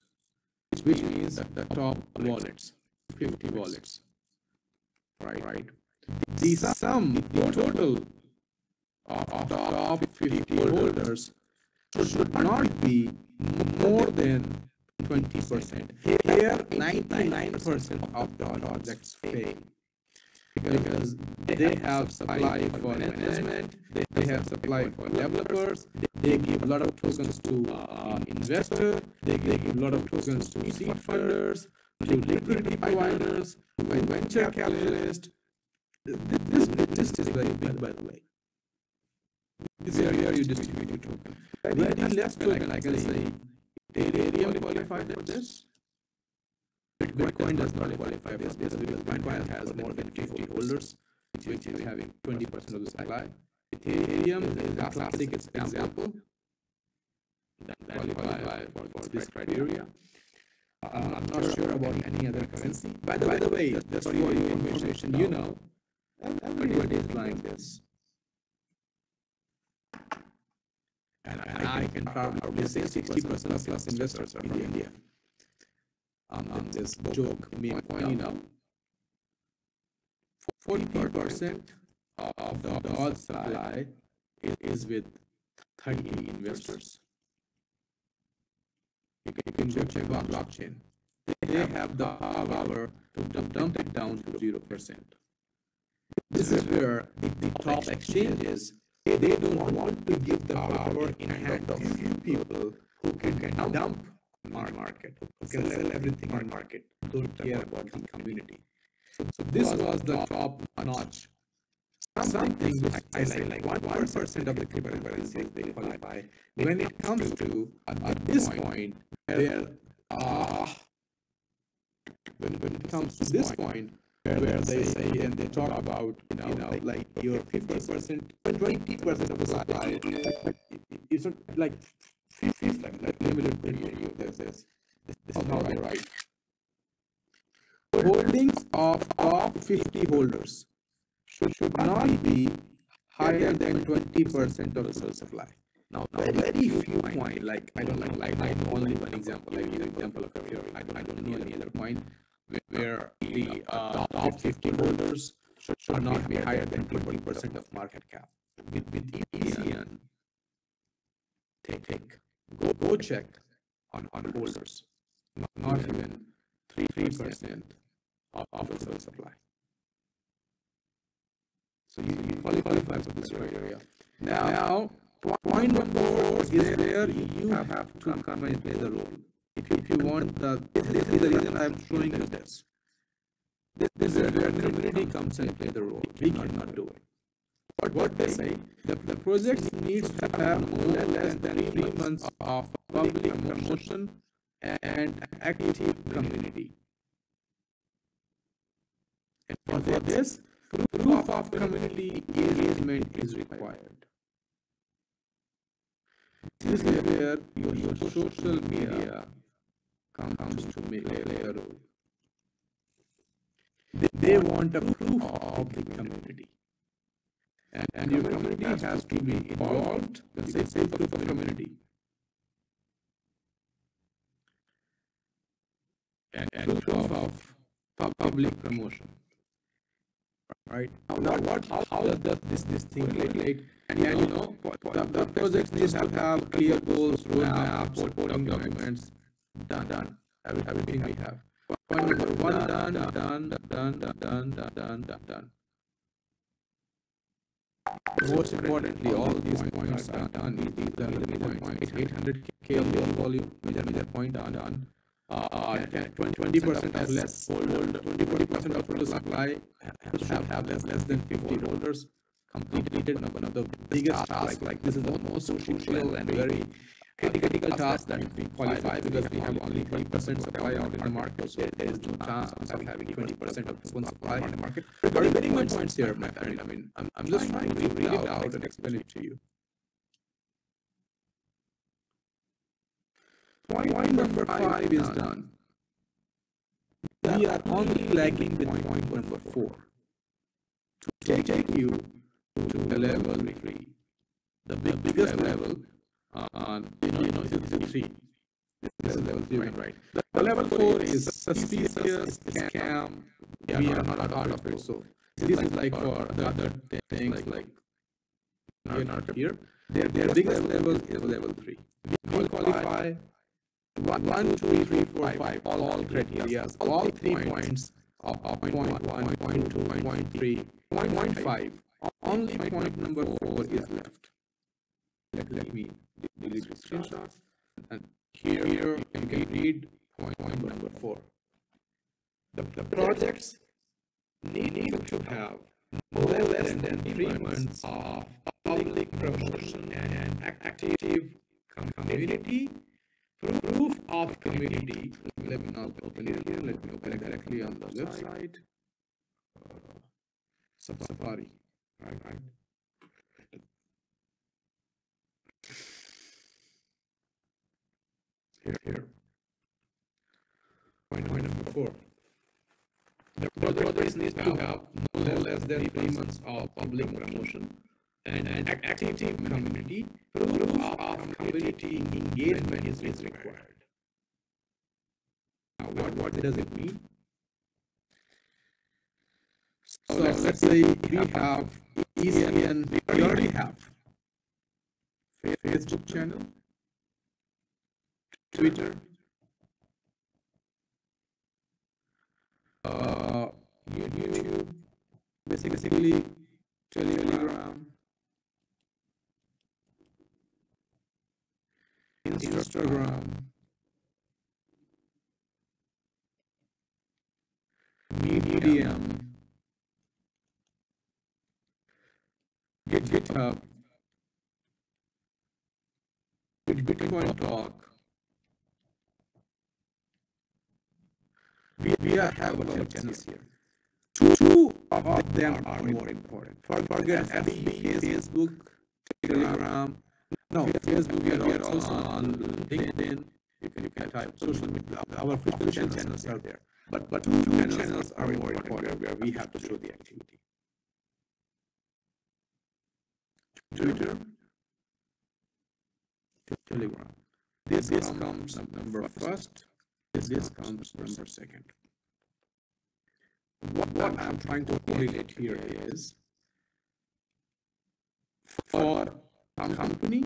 which means the top wallets 50 wallets right right the sum the total of top 50 holders should not be more than 20%. Here, 99% of the projects fail because they have supply for management, they have supply for developers, they give a lot of tokens to uh, investors, they give a lot of tokens to seed funders, liquidity providers, to venture capitalists. This, list is very big, by the way. This is where you distribute your token. Very less token, I can say Ethereum qualified for this. Bitcoin does not qualify for this because Bitcoin has more than 50 holders, which is having 20% of the supply. Ethereum is a classic example that qualify for, for this criteria. Uh, I'm not sure about any other currency. By the, by the way, just for your information, you know, everybody is buying this. and, and I can probably say 60% of plus investors are from India. Um, um, this joke may point out 40% of the oil supply is, is with 30 investors. You can, go check on blockchain. They have the power to dump it down to 0%. This is where the, top exchanges they, don't want to give the power in hand of few people who can, dump on market, who can sell everything on market, don't care about the community. So, so this was the top notch. Something which I say like one percent of the cryptocurrencies they qualify. When it comes to at this point, where uh, when, when it comes to this point, where they say and they talk about you know, you know like your 50 percent 20 percent of the supply it's not like like, like limited period this is this is not right holdings of top 50 holders should, not be higher than 20 percent of the supply now, very, very few point, like I don't like, like I know only one example. I give example of a I don't, I don't know any other point where the uh, top 50 holders should, should not be higher than 20% of market cap. With, with ECN, take, take, go, go check on, on holders, not, not even 3, 3% of, of the supply. So you, you qualify for this criteria. Now, now point number four is where you have to come and play the role if you, if you want the this is the reason I'm showing you this. This, this is where community comes and play the role. We cannot do it. But what they say, the, the project needs to have no less than three months of public promotion and active community. And for this, proof of community engagement is required. This is where your, social media comes to play a role. They, want a proof of the community. And, and your community has to be involved proof of the community. And, and proof of public promotion right? Now, what how, how does this this thing look like? And yeah, you know, the, the projects just have, have clear goals, roadmap, supporting documents, done, done, everything we have. Point number one, done, done, done, done, done, done, done. done. Most importantly, all these points are done. These are the major points. 800k volume, major major point are done. Uh, 20 percent of less hold, 20 percent of total supply have have less less than 50 holders. Completed one of the biggest tasks. Like this is the most crucial and very critical task that we qualify because we have only 20% supply out in the market, so there is no chance of having 20% of this one supply in the market. But very much points here, my friend. I mean, I'm, I'm just trying to read it out and explain it to you. Point, point number five is done. We are only lagging with point number four. To take you to the level three, the big, biggest level uh, you know, you know, is three. This is level three, right? The, the level four is suspicious, scam. We are not part of it. So this is like for the other things like we are not here. Their their biggest level is level three. We qualify one, one, two, three, four, five, all, all criteria, all three points. of, point one, point two, point three, point five. Only point number four is left. Let, let me delete the screenshot. And here, here you can read point, point number four. The, the projects need to have no less than three months of public promotion and active community proof of community. Let me not open it here. Let me open it directly on the website. Uh, Safari. Right, right. here, here. Point, point number four. The project to have no less than three months of public promotion and an active community proof of community engagement is, required. Now, what, what does it mean? So, so let's say we have ECN, we already have Facebook channel, Twitter, uh, YouTube, basically Telegram, Instagram, Medium, GitHub, uh, Bitcoin Talk, we, we have a lot of channels here. two of them are more important. Forget FB, Facebook, Telegram. No, Facebook, we are also on LinkedIn. You can, you can type social media. Our official channels are there. But, but two channels are more important where we have to show the activity. Twitter, Telegram. This, this comes number first. This, this comes number second. What, what I'm trying to correlate here is for company,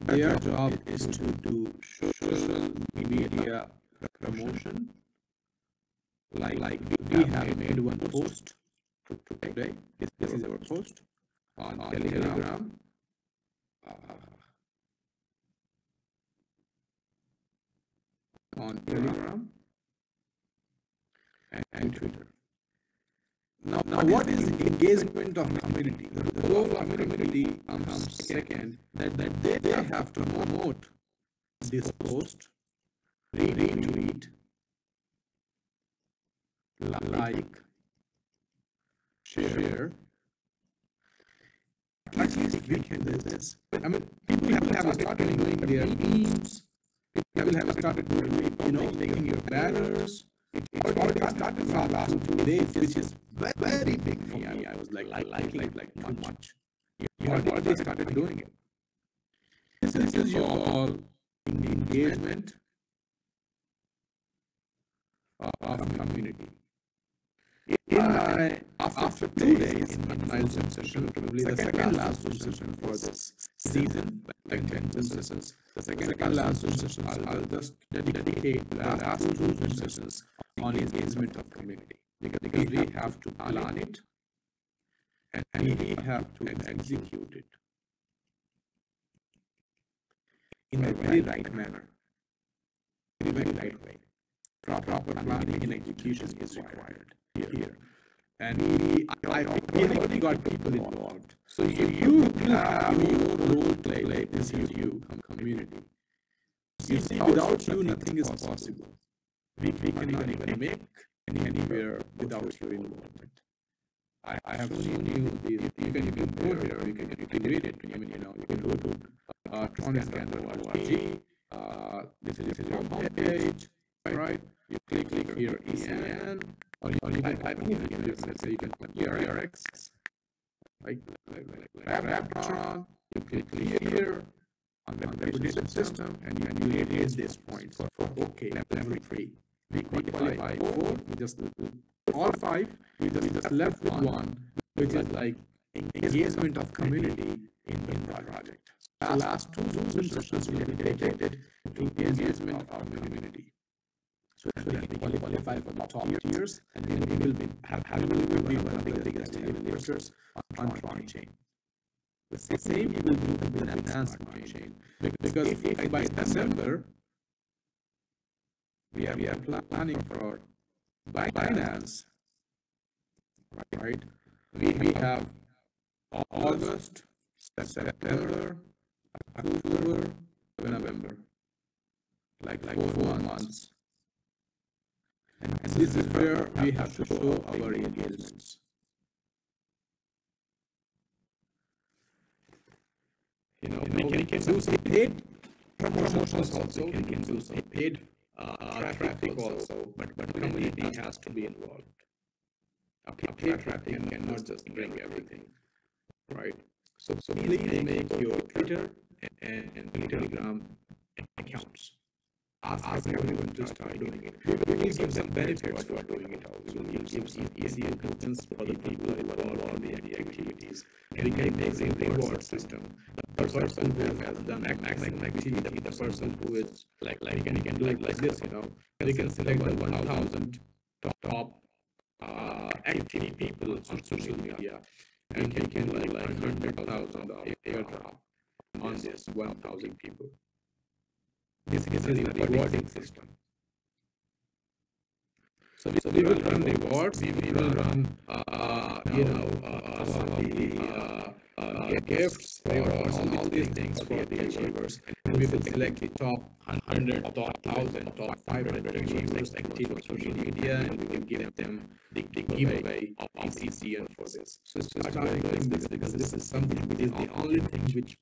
their job is to do social media promotion. Like, like we have made one post today. This, this is our post on, on Telegram. Uh, on Telegram and, and Twitter. Now, now what is engagement of community? The role of community comes second, that, that they, they have to promote this post, retweet, like, share. At least we can do this. I mean, people have, have started doing their memes. People have started doing, you know, making your banners. It, it already started from last two days, which is very big for me. I was like, like, like, like, like too much. You, you already started doing it. This is, this is your engagement of community. In my, after two days in my Zoom session, probably the second last Zoom session for this season, like 10 Zoom sessions, the second, second last Zoom session, I'll, I'll just dedicate the last two Zoom sessions on engagement of community because, we have to plan it and, we have to execute it in a very right manner, in a very right way. Proper planning and execution is required here. And we, I, already got people involved. So you, you have your role play. This is you, community. You see, without you, nothing is possible. We, we cannot even make anywhere without your involvement. I, I have shown you, you, you can, you can go here, you can, you can read it. I mean, you know, you can go to uh, tronscanner.org. Uh, this is your home page, right? You click, click here, ECN, or you, or you can type in here, let's say you can put ERX, like, like, like, like Raptron, you click here, on the reputation system, and you, and you raise this point for, for okay, level three. We qualify four, we just all five, we just, we just left with one, which is like engagement of community in, the project. The last two Zoom sessions we dedicated to engagement of our community. So that we can qualify for the top tiers, and then we will be have, have will be one of the biggest enablers on Tron chain. The same will do with enhanced chain. because if, if by December we are, we are planning for Binance, right? We, we have August, September, October, November, like, like four months. And, this is where we have to show our engagements. You know, we can, can do some paid promotions also, we can do some paid uh, traffic also, but, but community has to be involved. Paid traffic cannot just bring everything, right? So, so please make your Twitter and, and Telegram accounts. Ask, ask everyone to start doing it. We will give some benefits for doing it also. We will give some easier tokens for the people involved in the activities. And can make a reward system. The person who has done maximum activity, the person who is like, like, and you can do it like this, you know. We can select the 1,000 top uh, active people on social media. And we can like, like 100,000 airdrop on this 1,000 people. This is a rewarding system. So we, so we will run rewards, we will run, uh, you know, uh, some of the uh, uh, gifts, rewards, and all these things for the achievers. And we will select the top 100, top 1000, top 500 achievers active on social media, and we will give them the, the giveaway of ECN for this. So start doing this because this is something which is the only thing which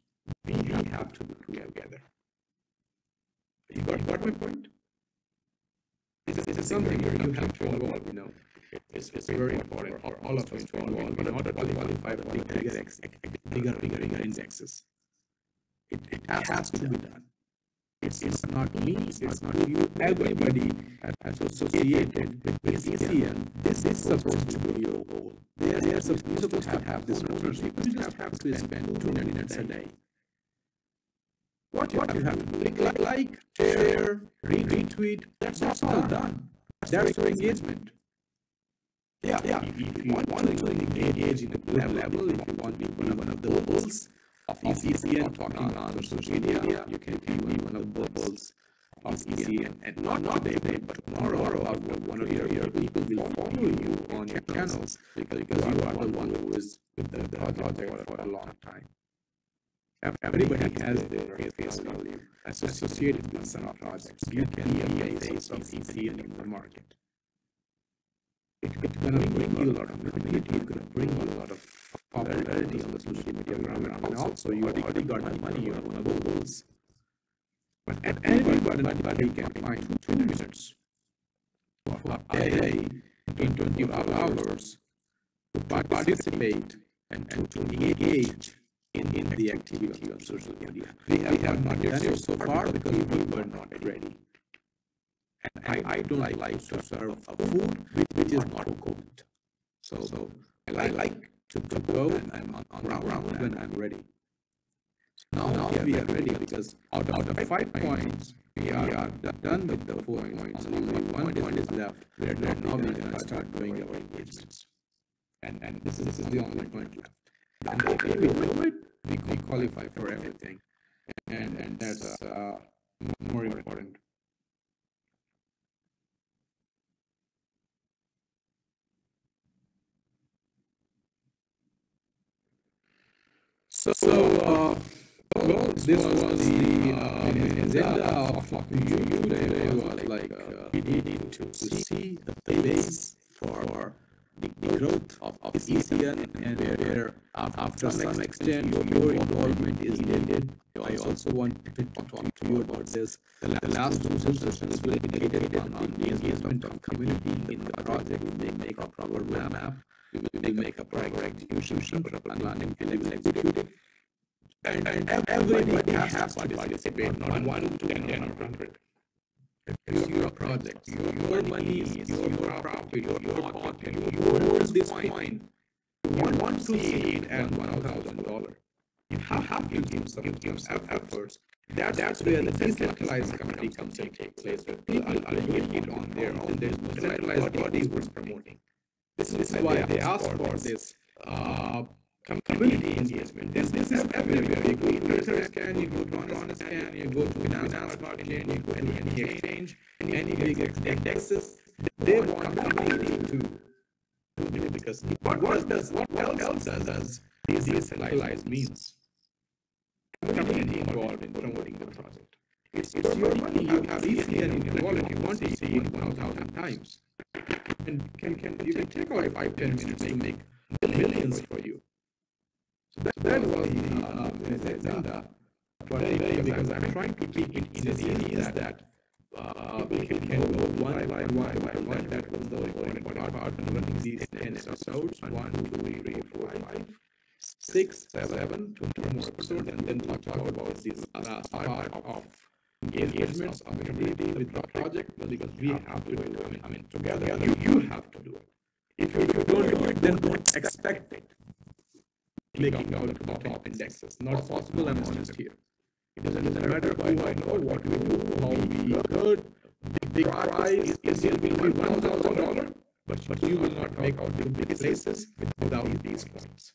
we have to do together. You got, got my point? This is, this is something where you have to involve, you know. It's, it's very important for all of us to involve in order to qualify for the bigger, bigger, bigger, bigger indexes. It, it has to be done. It's, it's not me, it's not you. Everybody associated with ECN, this is supposed to be your goal. They are, they are supposed to have, have this ownership. You just have to spend two minutes a day. What, what you have to do, like, like share, retweet, that's, all done. That's your engagement. Yeah, yeah. If, you want, to engage in a level, if you want to be one of the bulls of ECN talking on social media, you can be one of the bulls of ECN. And not, not today, but tomorrow, after one of your, people will follow you on your channels because, you are the one who is with the, project for a long time. Everybody has their face value associated with some projects. You can be a face of ECN in the market it's going to bring you a lot of liquidity, it's going to bring you a lot of popularity on the social media ground, and also you already got money, you're one of those. But at anybody, can find two minutes for a day in 24 hours to participate and to engage in, in the activity of social media. We have, we have not done so far because we were not ready. And I, I don't like, like to serve a food which, is not cooked. So, so I like to, to go and I'm on, on round when I'm ready. Now, now we are ready because out of, out of five points, we are, we are done with the four points. Only one point is left where now we're going to start doing our engagements. And, and this, is, this is the only point left. And if we do it, we, qualify for everything. And, and that's uh, more important. So, uh, well, this was the uh, agenda of you today was like uh, we need to see the base for the growth of, of ECN and where uh, after some extent your involvement is needed. I also wanted to talk to you about this. The last two sessions were dedicated on the engagement of community in the project. We make a proper roadmap we will make a proper execution, planning will execute it. And, and everybody has to participate, not one to ten, ten or hundred. It's your project, your, your money is your, your profit, your, your content, your goals this. You want to see it at $1,000. You have, have to give some, give some efforts. That's, that's where the decentralized committee comes and takes place. Where people are doing it on their own. There's no centralized body who's promoting. This, this is why they ask for this uh, community engagement. This, this is everywhere. You go to Research Scan, you go to Honest Scan, you go to Binance Smart Chain, you go to any exchange, any big indexes. They want community to do because what, what does what else does these decentralized means? Community involved in promoting the project. It's, it's your money. You have ECN in your wallet. You want to see it 1,000 times and can, can you can take away five ten minutes to make millions for you. So that, that was the, uh, the agenda today because I'm trying to keep it in as easy as that. Uh, we can, can go one by one by one. That was the important part. Running these ten episodes, one, two, three, four, five, six, seven, two, two more episodes, and then talk, about this last part of engagements of community with the project because we have to do it. I mean, together, you, you have to do it. If you don't do it, then don't expect it. Making out of the top indexes. Not possible, I'm honest here. It doesn't, matter who I know what we do, how we good. Big prize is will be one thousand dollar, but but you will not make out the big places without these points.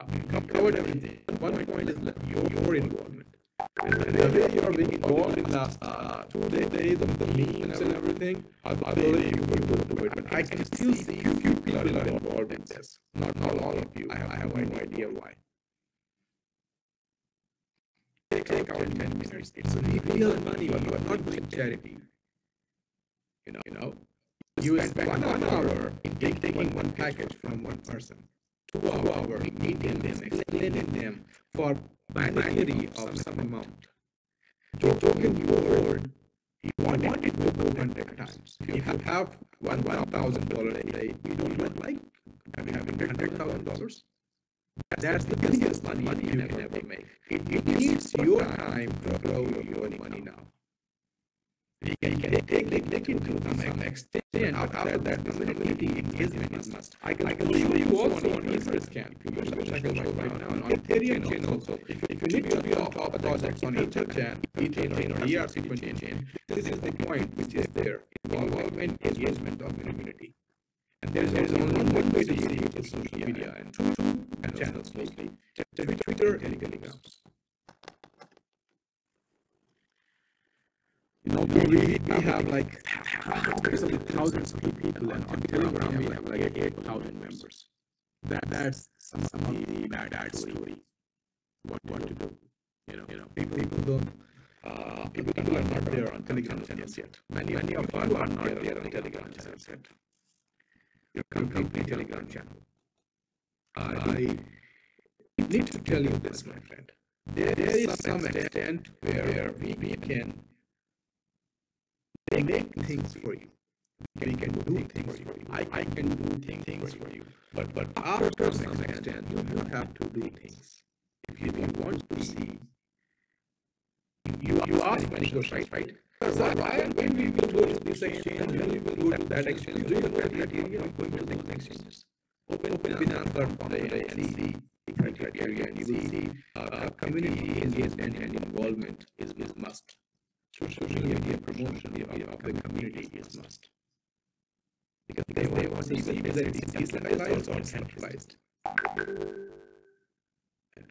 I've covered everything. One point is your your involvement. You are being involved in the last uh, days the memes and everything, I, believe you will do it. But I can still see few people are involved in this. Not, not all of you. I have, I have no idea why. 10, 10 minutes. It's real money. You are not doing charity. You know, you know. You spend one hour in taking one package from one person. Hours meeting them, explaining them for binary of some amount. Token forward, you want it to go 100 times. If you have one $1,000 a day, you don't like having $100,000. That's the biggest money you can ever make. It, it needs your time to grow your money now. We can, can take, take, take into some extent, after that, community engagement must. I can, I can show you also on Etherscan. If you go to right, right now on Ethereum chain also, if, if you need to be on top projects on Etherchain, Etherchain or ERC chain, this is the point which is there, involvement, engagement of community. And there is, there is only one way to see it is social media and two, two channels mostly, Twitter and Telegrams. You know, we, we, we have like hundreds of thousands of people, and on Telegram we have like 8,000 members. That, that's some, some the bad, bad story. What, what to do? You know, you know, people, people don't, uh, people, people are not there on Telegram channels yet. Many, many of you are not there on Telegram channels yet. Your company Telegram channel. I need to tell you this, my friend. There, there is some extent where we can they make things for you. We can do things for you. I, I can do things for you. But but after some extent, you don't have to do things. If you, you want to see, you, you ask many questions, right? Why, why when we will go to this exchange, when we will go to that exchange, do you know the criteria of going to those exchanges? Open, open finance from the and see the criteria and you will see uh, community engagement and involvement is, is must social media promotion of, the community is must. Because they, want to see whether it's decentralized or centralized.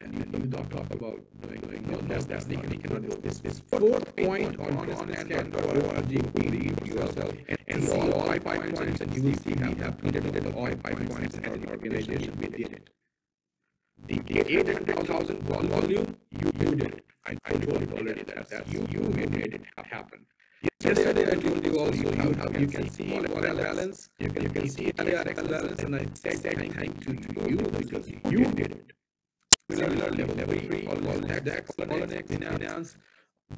And you, you don't talk about doing, that's the economic this, this fourth point on honestcan.org, read yourself and, see all five points and you will see we have completed all five points and an organization we did it. The 800,000 volume, you, you did it. I, I told you already that that's you, you made it happen. Yesterday I told you also you, have, you can see wallet balance, you can, you can see TRX balance, and I said thank you to you because you did it. Similar level, level 3, almost DEX, Poloniex, Binance,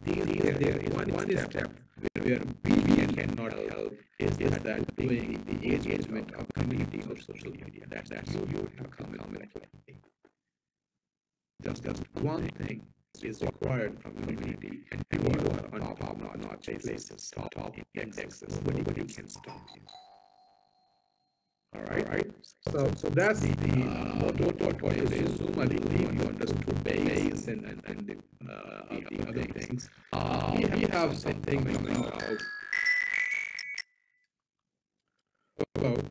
there, there is one, one step where we cannot help is, is that doing the engagement of community or social media. That's, that's you, you have come in Just, just one thing is required from the community and you are on top notch places, top, top indexes, nobody can stop you. All right, right. So, so that's the, the uh, motto for today's Zoom. I believe you understood base and, and, and the, uh, the other things. Uh, we, we have something coming out about.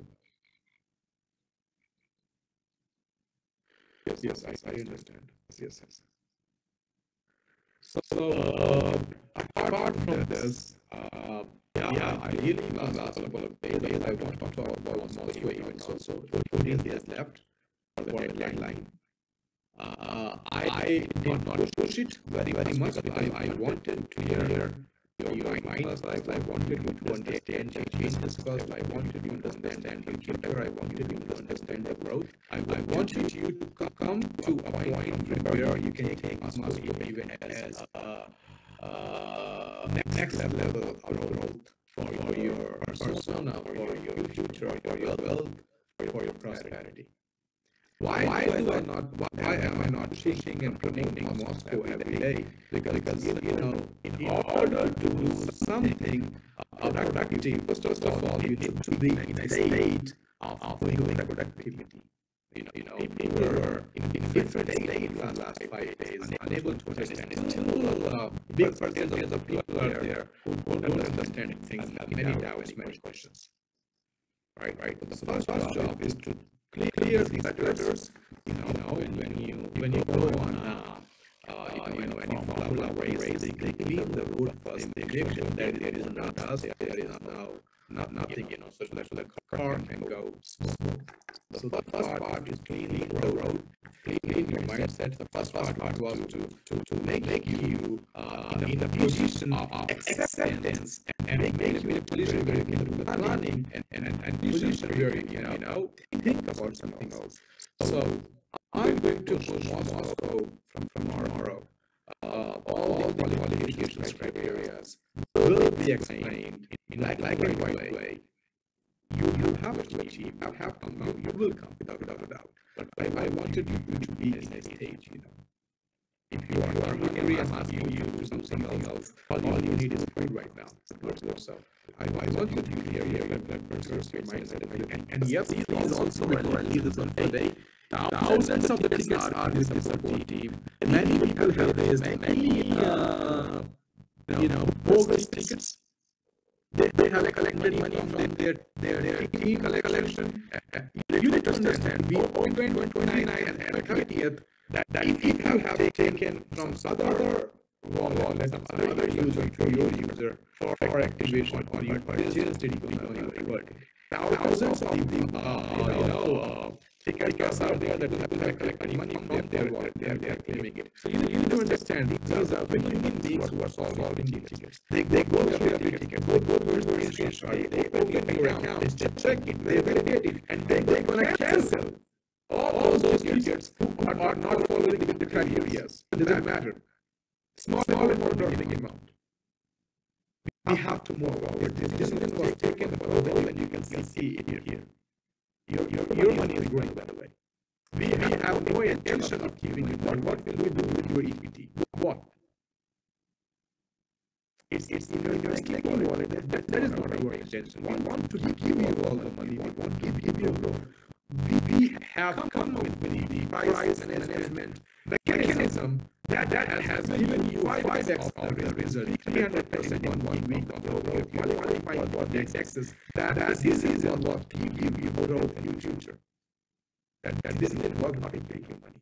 Yes, yes, I, I understand. Yes, yes. So, uh, apart from this, uh, yeah, yeah, I really last, couple of days, days I want to talk about Moscow events also. 14 days left for the deadline. Uh, I, I did not push it very, very much because I, I wanted to hear your, mind first. I, I wanted you to understand changes first. I wanted you to understand the future. I wanted you to understand the growth. I, I wanted you to come to a point where you can take Moscow even as a, uh, next level of growth for your persona, for your future, for your wealth, for your prosperity. Why, why do I not? Why am I not pushing and promoting a Moscow every day? Because, because you know, in order to do something productive, first of all, you need to be in a state of, doing productivity. You know, you know, people were in, different states for the last five days, unable to understand. Still, uh, big percentage of people are there who don't understand things. Many doubts, many questions. Right, right. But the first, first job is to clear these letters, you know, when, when you when you go on uh, uh, you know, any formula race, they, they clean the road first, they make sure that there is not dust, there is now not nothing, you know, so that the car can go smooth. So the first part is cleaning the road, cleaning in your mindset. The first part was to to to make you uh, in a position of acceptance and make make you in a position where you can do the planning and and and position where you you know think about something else. So I'm going to Moscow from from tomorrow. Uh, all the qualification criteria will be explained in like like a right way. You you have to achieve. You have to come. You will come without without a doubt. But I, I wanted you to be in a stage, you know. If you are not hungry, I'm asking you to do something else. All you need is food right now. Support yourself. I, I wanted you to hear your blood pressure, your mindset, and, and yes, please also release on Friday. Thousands of tickets are with the support team. Many people have raised many, uh, you know, bogus tickets. They, they have collected money from their their, their team collection. You need to understand, we on 29 and 30th, that, that if you have taken from some other wallet, some other user to your user for, for activation on your purchase, you know your reward. Thousands of the, uh, you know, uh, tickets are there that have collected money from their wallet, they are, they are claiming it. So you, you need to understand, these are human beings who are solving tickets. They, they go through every ticket, they go through your screenshot, they open your account, they check it, they validate it, and then they're gonna cancel all, all those tickets who are, are not following the criteria. It doesn't matter. Small, small amount or big amount. We have to move forward. This decision was taken for the goal, and you can see it here. Your, your, your money is growing, by the way. We, we have no intention of giving you more. What will we do with your EPT? What? It's, it's in your, your wallet. That, that is not our intention. We want to give you all the money. We want to give you we, we have come up with the price management mechanism that, that has given you 5x of the result, 300% in one week of your qualified for the access. That, that this is what give you growth in the future. That, that is what not taking money.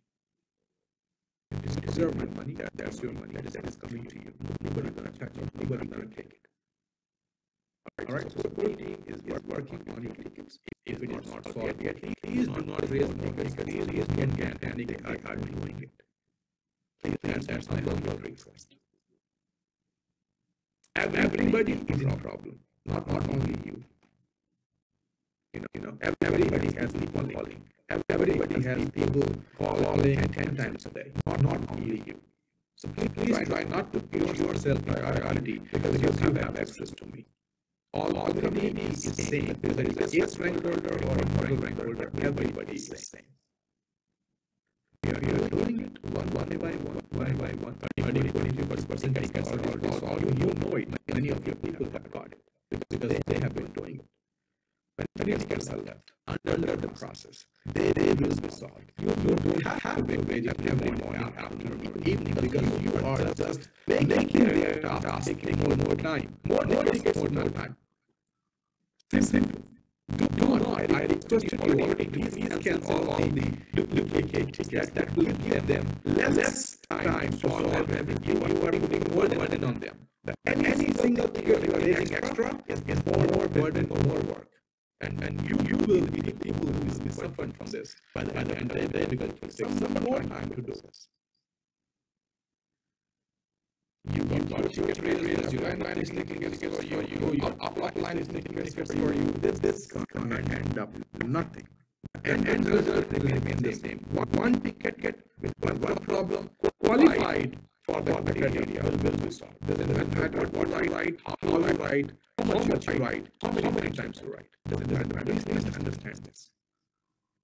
You deserve my money, that, that's your money, that is, that is coming to you. Nobody gonna touch it, nobody gonna take it. All right, so team is, is working on your tickets. If it is not solved yet, please do not raise more tickets. Don't get panic. I are doing it. Please, that's, my humble request. Everybody is a problem, not not only you. You know, you know, everybody has people calling. Everybody has people calling ten times a day, not not only you. So please, please try not to push yourself priority because you have access to me all, all communities is same. Whether it's a yes rank holder or a model rank holder, everybody is the Are, we are doing it one, one by one, one by one. 30, 40, 40 percent tickets are all solved. You, you know it. Many of your people have got it because they, they have been doing it. When tickets are left under the process, they, they will be solved. You, you don't have to wait every morning, afternoon, or evening because you are just making their task taking more, more time. More, more more, more time. Simple. Do, not, request you already, please cancel all the duplicate tickets that will give them less time to solve everything. You are putting more burden on them. And any single ticket you are raising extra is, is more, more burden or more work. And, and you, you will be the people who will be suffering from this by the, end of the day because some more time to do this. You got your raised, you line line is taking tickets for you, you is taking tickets for you. This this come end up nothing. And end result will remain the same. One, one ticket get with one, one problem qualified for the criteria will, will be solved. Doesn't matter what you write, how you write, how much you write, how many, many times you write. Doesn't matter. Please, understand this.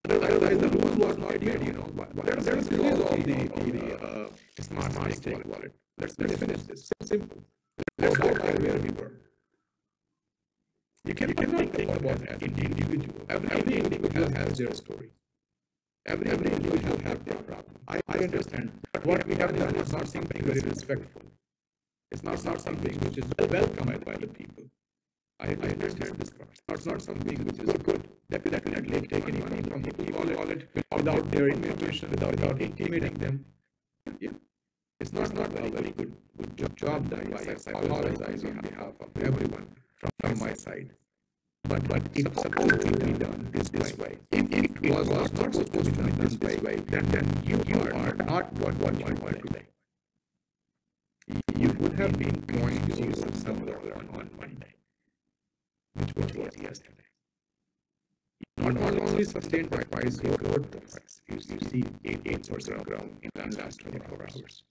Otherwise, the rule was not made, you know. There, there is all the, the, the uh, smart, smart wallet. Let's, let's finish this. Simple. Let's go back where we were. You, can, you cannot think about as an individual. Every, every individual has their story. Every, every individual has their problem. I, I understand. But what we have done is not something very respectful. It's not, not something which is welcomed by the people. I, I understand this part. It's not something which is good. Definitely taking money from people wallet without their information, without, without intimidating them. Yeah. It's not, not a very good, good job done by us. I apologize on behalf of everyone from, from my side. but but it's supposed to be done this this way. If, if it was not supposed to be done this way, then then you you are not what what you are today. You would have been going to somewhere on on Monday, which was was yesterday. Not only sustained by price, growth. You, see eight eight percent ground in the last twenty four hours.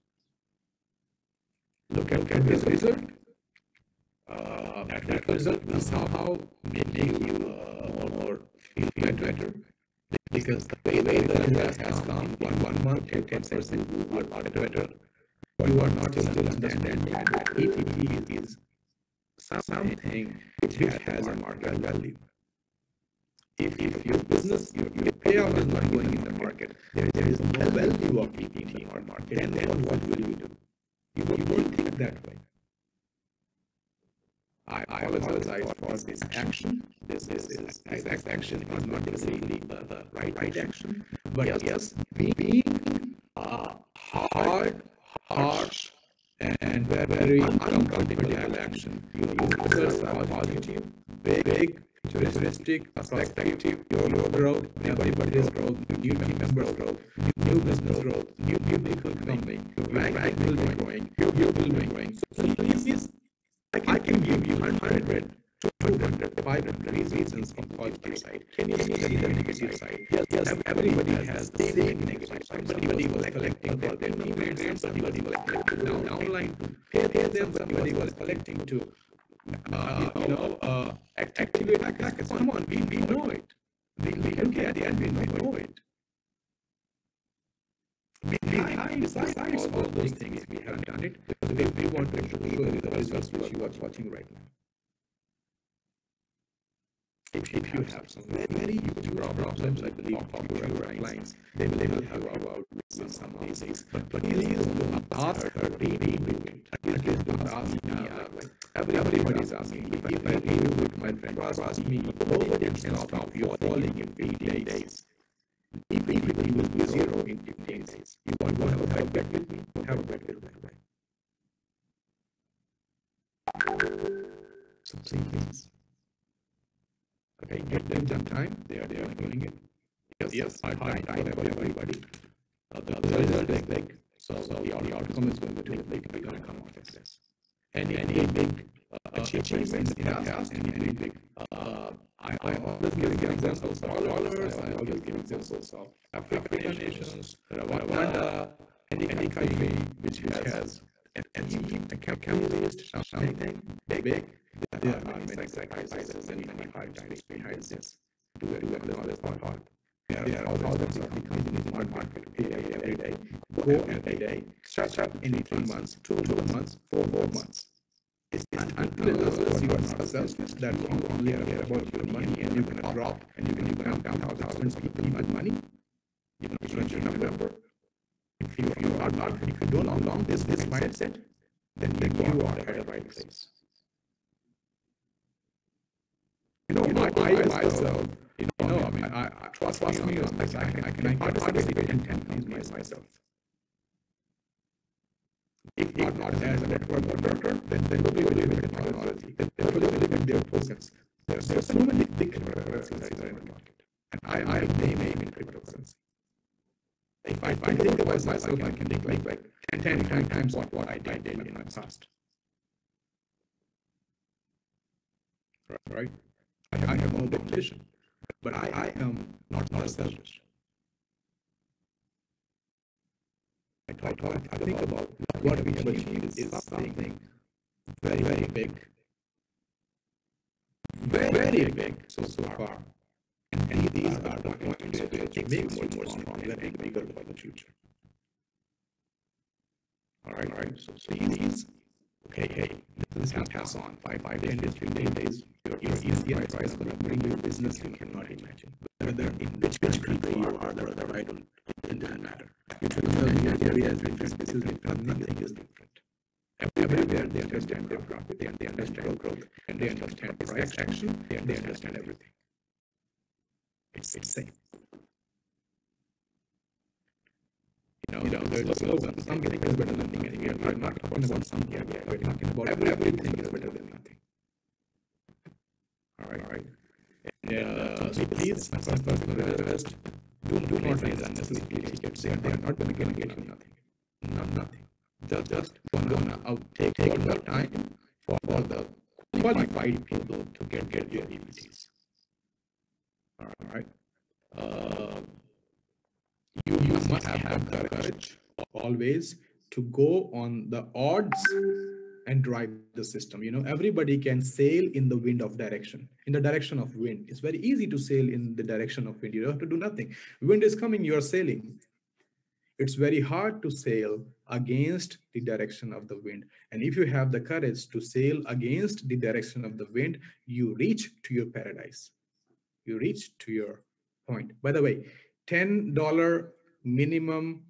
Look at, at this result. Uh, that, that result will somehow make you uh, more feel feel better. Because the way, way the result has come in one month, 10 percent you are not better. You are not still understanding that ETP is something which has a market value. If, if your business, your, your payout is not going in the market, there, there is no value of ETP in our market, then, then what will you do? You don't, you think that way. I, I apologize for this action. This is this, action is not necessarily the, the right, right action, but yes, yes being uh, hard, harsh, and very, very uncomfortable action. You use are positive, big, big, futuristic, perspective, your, your growth, everybody's growth, new members growth, new business growth, new people coming, bank will be growing, you will be growing. So please I can, I can give you 100 200, 500 reasons on positive side. Can you see the negative side? Yes, yes. Everybody has the same negative side. Somebody was collecting for their needs, somebody was collecting down pay, pay somebody was collecting to, uh, you know, uh, activate access. Come on, we, we know it. We, we look at it and we know it. Behind, besides all those things, we have done it because we, we want to show you the results which you are watching right now. If, if you have some very huge problems, I believe to your clients, they will, they will help you out with some of these things. But, please don't ask her to redo it. At least don't ask me. Everybody is asking me. If I, I redo it, my friend ask me, nobody can stop you falling in 80 days. If it will be zero in 15 days. You want to have a bet with me? Have a bet with me. So three things. Okay, give them some time. They are they are doing it. Yes, yes. Hard time, time for everybody. Uh, the, result is like so, so the, outcome is going to take like to come out of this. Any any big uh, achievements in the past, any any big uh, I, I always give examples of dollars, I always give examples of African nations, Rwanda, any, any country which, has an, an team, a capitalist, something big, big, there are many sacrifices and many hard times behind this. Do it, do it, all is not hard. There are thousands of companies in our market. Every day, go every day, start up in three months, two, two months, four, four months. It's until unless you are not selfish that you only care about your money and you can drop and you can you how thousands of people need money. You know, you don't remember. If you, if you are not, if you don't belong this this mindset, then then you are at the right place. You know, you know I, I myself, I I, I trust, trust me on this. I can, I can participate in 10 companies myself. If you not as a network moderator, then nobody will live in technology. Nobody will live in their process. There are so, many big cryptocurrencies in the market. And I, I name name in cryptocurrency. If I, I think about myself, I can think like, like 10, 10, 10 times what, what I did in my past. Right? I have, I have no limitation. But I, I am not, not selfish. I talk, I, I think about what we have achieved is something very, very big. Very, very big so, so far. And, and these are the points which makes you more strong and bigger for the future. All right, all right. So, so these, okay, hey, this can pass on five, five days, 15 days. Your, your ECN price going to bring you business you cannot imagine. Whether in which, country you are, whether I don't, it doesn't matter. Because Nigeria is different, this is different, nothing is different. Everywhere they understand their profit, they, they understand growth, and they understand price action, they understand everything. It's, it's same. You know, you know there's a slogan, something is better than nothing. We are not talking about something, we're talking about everything is better than nothing. All right, all right. Uh, so please, my personal request, do, do not raise unnecessary tickets. Are, they are not going to get you nothing. Not nothing. Just, just gonna out, take, take more time for, for the qualified people to get, get your EPCs. All right. Uh, you, you must have the courage always to go on the odds and drive the system. You know everybody can sail in the wind of direction in the direction of wind. It's very easy to sail in the direction of wind. You don't have to do nothing. Wind is coming you're sailing. It's very hard to sail against the direction of the wind. And if you have the courage to sail against the direction of the wind you reach to your paradise. You reach to your point. By the way $10 minimum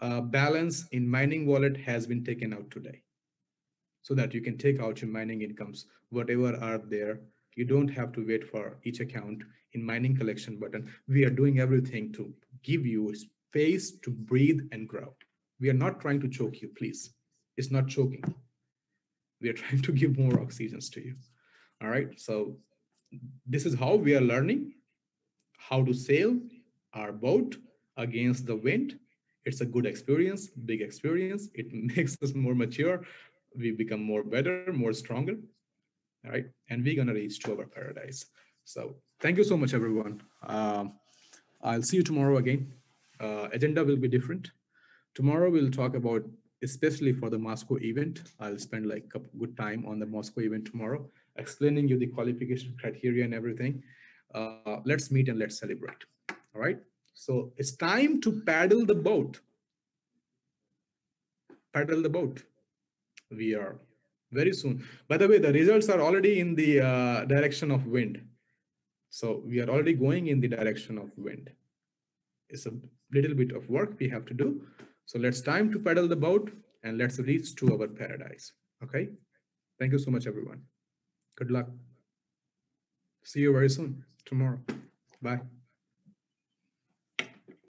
uh, balance in mining wallet has been taken out today so that you can take out your mining incomes. Whatever are there you don't have to wait for each account in mining collection button. We are doing everything to give you space to breathe and grow. We are not trying to choke you please. It's not choking. We are trying to give more oxygens to you. All right so this is how we are learning how to sail our boat against the wind. It's a good experience, big experience. It makes us more mature. We become more better, more stronger. right? And we're to reach to our paradise. So thank you so much, everyone. Um, I'll see you tomorrow again. Uh, agenda will be different. Tomorrow we'll talk about, especially for the Moscow event. I'll spend like a good time on the Moscow event tomorrow, explaining you the qualification criteria and everything. Uh, let's meet and let's celebrate. All right. So it's time to paddle the boat. Paddle the boat. We are very soon. By the way, the results are already in the uh, direction of wind. So we are already going in the direction of wind. It's a little bit of work we have to do. So let's time to paddle the boat and let's reach to our paradise. Okay. Thank you so much, everyone. Good luck. See you very soon tomorrow. Bye.